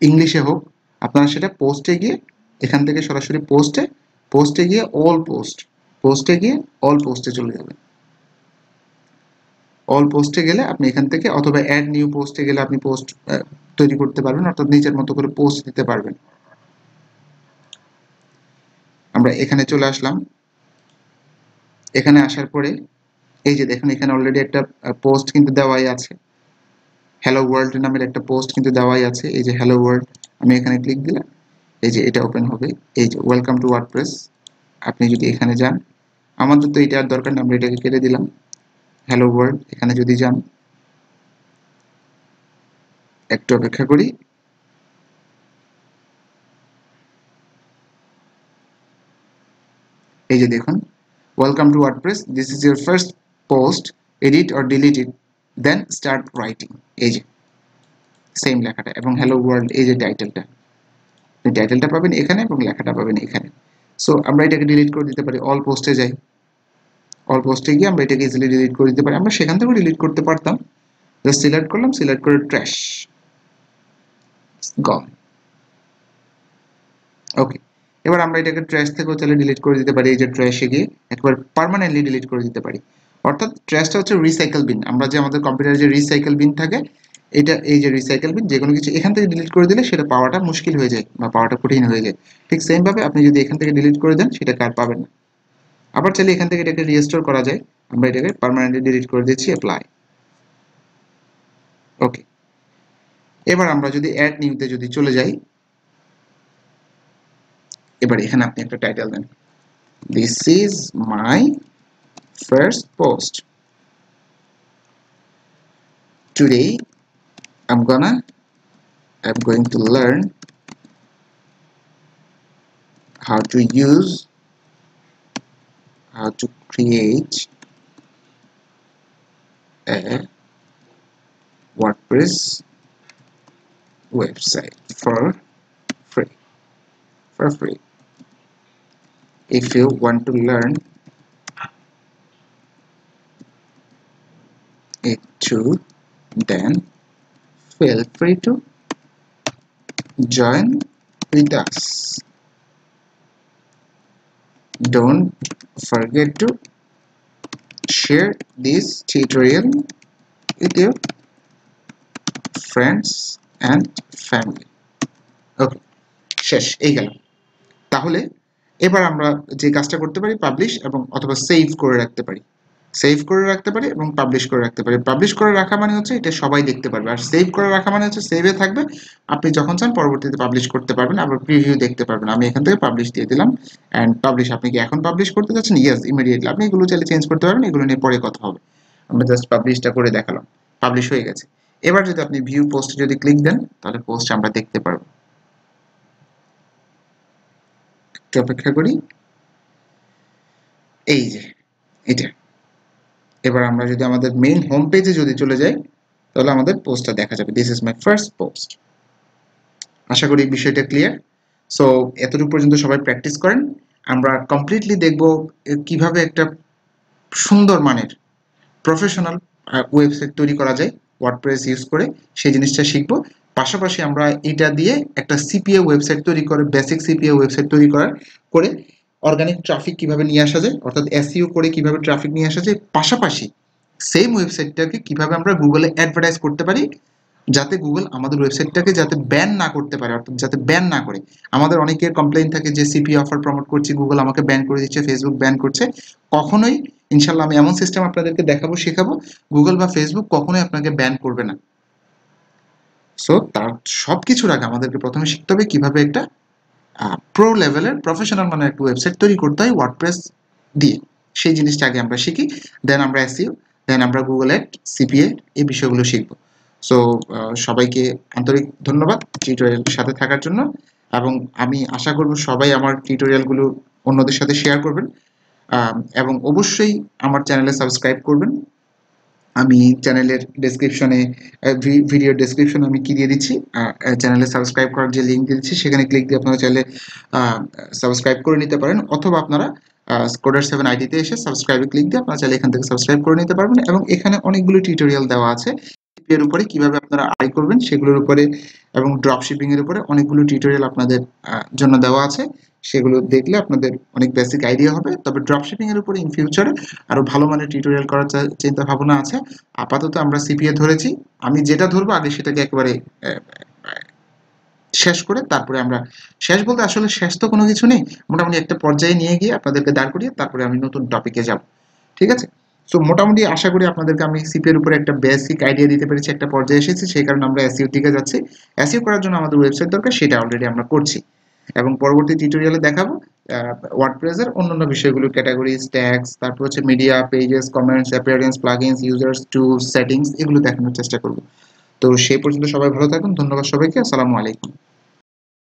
Speaker 1: ইংলিশে হোক, আপনারা সেটা পোস্টে গিয়ে, এখান থেকে সরাসরি পোস্টে পোস্টে গিয়ে অল পোস্ট পোস্টে গিয়ে অল পোস্টে চলে যাবেন। অল পোস্টে গেলে আপনি এখান থেকে, অথবা অ্যাড নিউ পোস্টে গেলে আপনি পোস্ট তৈরি করতে পারবেন, অর্থাৎ নিজের মতো করে পোস্ট দিতে পারবেন। আমরা এখানে চলে আসলাম। এখানে আসার পরে এই যে দেখুন, এখানে অলরেডি একটা পোস্ট কিন্তু দেওয়াই আছে। হ্যালো ওয়ার্ল্ড নামের একটা পোস্ট কিন্তু দেওয়াই আছে। এই যে হ্যালো ওয়ার্ল্ড আমি এখানে ক্লিক দিলাম। এই যে এটা ওপেন হবে। এই যে ওয়েলকাম টু ওয়ার্ডপ্রেস আপনি যদি এখানে যান আমাদের তো এটা আর দরকার নেই আমরা এটাকে কেটে দিলাম। হ্যালো ওয়ার্ল্ড এখানে যদি যান, একটু অপেক্ষা করি। এই যে দেখুন welcome to WordPress this is your first post edit or delete it then start writing এই যে সেম লেখাটা এবং হ্যালো ওয়ার্ল্ড এই যে টাইটেলটা টাইটেলটা পাবেন এখানে এবং লেখাটা পাবেন এখানে। সো আমরা এটাকে ডিলিট করে দিতে পারি অল পোস্টে যাই। অল পোস্টে গিয়ে আমরা এটাকে ইজিলি ডিলিট করে দিতে পারি। আমরা সেখান থেকেও ডিলিট করতে পারতাম। জাস্ট সিলেক্ট করলাম সিলেক্ট করে ট্র্যাশ গন ওকে এবার আমরা এটাকে ট্র্যাশ থেকেও তাহলে ডিলিট করে দিতে পারি। এই যে ট্র্যাশে গিয়ে একবার পারমানেন্টলি ডিলিট করে দিতে পারি। অর্থাৎ ট্র্যাশটা হচ্ছে রিসাইকেল বিন আমরা যে আমাদের কম্পিউটারে যে রিসাইকেল বিন থাকে, এটা এই যে রিসাইকেল বিন যে কোনো কিছু এখান থেকে ডিলিট করে দিলে সেটা পাওয়াটা মুশকিল হয়ে যায় বা পাওয়াটা কঠিন হয়ে যায়। ঠিক সেমভাবে আপনি যদি এখান থেকে ডিলিট করে দেন, সেটা কার পাবেন না। আবার চাইলে এখান থেকে এটাকে রিস্টোর করা যায়। আমরা এটাকে পার্মানেন্টলি ডিলিট করে দিচ্ছি অ্যাপ্লাই ওকে এবার আমরা যদি অ্যাড নিউতে যদি চলে যাই, এবার এখানে আপনি একটা title then. This is my first post. Today I'm gonna I'm going to learn how to use how to create a WordPress website for free for free. If you want to learn it then feel free to join with us don't forget to share this tutorial with your friends and family okay শেষ এই গেল তাহলে এবার আমরা যে কাজটা করতে পারি পাবলিশ এবং অথবা সেভ করে রাখতে পারি সেভ করে রাখতে পারি এবং পাবলিশ করে রাখতে পারি। পাবলিশ করে রাখা মানে হচ্ছে এটা সবাই দেখতে পারবে। আর সেভ করে রাখা মানে হচ্ছে সেভে থাকবে। আপনি যখন চান পরবর্তীতে পাবলিশ করতে পারবেন। আবার প্রিভিউ দেখতে পারবেন। আমি এখান থেকে পাবলিশ দিয়ে দিলাম। অ্যান্ড পাবলিশ আপনি কি এখন পাবলিশ করতে চাচ্ছেন ইয়েস ইমিডিয়েটলি আপনি এগুলো চাইলে চেঞ্জ করতে পারবেন। এগুলো নিয়ে পরে কথা হবে। আমরা জাস্ট পাবলিশটা করে দেখালাম। পাবলিশ হয়ে গেছে। এবার যদি আপনি ভিউ পোস্টে যদি ক্লিক দেন, তাহলে পোস্ট আমরা দেখতে পারব। অপেক্ষা করি। এই যে, এটা। এবার আমরা যদি আমাদের মেইন হোম পেজে যদি চলে যাই, তাহলে আমাদের পোস্টটা দেখা যাবে। This is my first post আশা করি বিষয়টা ক্লিয়ার সো এতটুকু পর্যন্ত সবাই প্র্যাকটিস করেন। আমরা কমপ্লিটলি দেখব কীভাবে একটা সুন্দর মানের প্রফেশনাল ওয়েবসাইট তৈরি করা যায় ওয়ার্ডপ্রেস ইউজ করে সেই জিনিসটা শিখব। পাশাপাশি আমরা এটা দিয়ে একটা সিপিএ ওয়েবসাইট তৈরি করে বেসিক সিপিএ ওয়েবসাইট তৈরি করার, করে অর্গানিক ট্রাফিক কীভাবে নিয়ে আসা যায়, অর্থাৎ এসইও করে কীভাবে ট্রাফিক নিয়ে আসা যায়, পাশাপাশি সেম ওয়েবসাইটটাকে কীভাবে আমরা গুগলে অ্যাডভার্টাইজ করতে পারি, যাতে গুগল আমাদের ওয়েবসাইটটাকে যাতে ব্যান না করতে পারে, অর্থাৎ যাতে ব্যান না করে। আমাদের অনেকের কমপ্লেইন থাকে যে সিপি অফার প্রমোট করছি গুগল আমাকে ব্যান করে দিচ্ছে ফেসবুক ব্যান করছে। কখনোই ইনশাল্লাহ আমি এমন সিস্টেম আপনাদেরকে দেখাবো, শেখাবো গুগল বা ফেসবুক কখনোই আপনাকে ব্যান করবে না। সো তার সব কিছুর আগে আমাদেরকে প্রথমে শিখতে হবে কীভাবে একটা প্রো লেভেলের প্রফেশনাল মানে একটা ওয়েবসাইট তৈরি করতে হয় ওয়ার্ডপ্রেস দিয়ে। সেই জিনিসটা আগে আমরা শিখি দেন আমরা এসিও দেন আমরা গুগল অ্যাড সিপিএ এই বিষয়গুলো শিখব। সো সবাইকে আন্তরিক ধন্যবাদ টিউটোরিয়াল সাথে থাকার জন্য, এবং আমি আশা করব সবাই আমার টিউটোরিয়ালগুলো অন্যদের সাথে শেয়ার করবেন। এবং অবশ্যই আমার চ্যানেলে সাবস্ক্রাইব করবেন। আমি চ্যানেলের ডেসক্রিপশনে ভিডিও ডেসক্রিপশনে আমি কি দিয়ে দিচ্ছি? চ্যানেলে সাবস্ক্রাইব করার যে লিঙ্ক দিচ্ছি, সেখানে ক্লিক দিয়ে আপনারা চাইলে সাবস্ক্রাইব করে নিতে পারেন। অথবা আপনারা স্কোডার সেভেন আইডিতে এসে সাবস্ক্রাইবে ক্লিক দিয়ে আপনারা চাইলে এখান থেকে সাবস্ক্রাইব করে নিতে পারবেন। এবং এখানে অনেকগুলো টিউটোরিয়াল দেওয়া আছে। এর উপরে কীভাবে আপনারা আয় করবেন, সেগুলোর উপরে এবং ড্রপ এর উপরে অনেকগুলো টিউটোরিয়াল আপনাদের জন্য দেওয়া আছে। সেগুলো দেখলে আপনাদের অনেক বেসিক আইডিয়া হবে। তবে ড্রপ শিপিং এর উপরে ইন ফিউচারে আরও ভালো মানের টিউটোরিয়াল করার চিন্তা ভাবনা আছে। আপাতত আমরা সিপিএ ধরেছি। আমি যেটা ধরবো আগে সেটাকে একেবারে শেষ করে তারপরে আমরা শেষ বলতে আসলে শেষ তো কোনো কিছু নেই। মোটামুটি একটা পর্যায়ে নিয়ে গিয়ে আপনাদেরকে দাঁড় করিয়ে তারপরে আমি নতুন টপিকে যাব। ঠিক আছে? সো মোটামুটি আশা করি আপনাদেরকে আমি সিপিএর উপরে একটা বেসিক আইডিয়া দিতে পেরেছি, একটা পর্যায়ে এসেছি। সেই কারণে আমরা এসইও দিকে যাচ্ছি। এসইও করার জন্য আমাদের ওয়েবসাইট দরকার, সেটা অলরেডি আমরা করছি। এবং পরবর্তী টিউটোরিয়ালে দেখাবো ওয়ার্ডপ্রেসের অন্যান্য বিষয়গুলো ক্যাটাগরিজ ট্যাগস তারপর হচ্ছে media pages comments appearance plugins users tools settings এগুলো দেখানোর চেষ্টা করব। তো সেই পর্যন্ত সবাই ভালো থাকুন, ধন্যবাদ সবাইকে, আসসালামু আলাইকুম।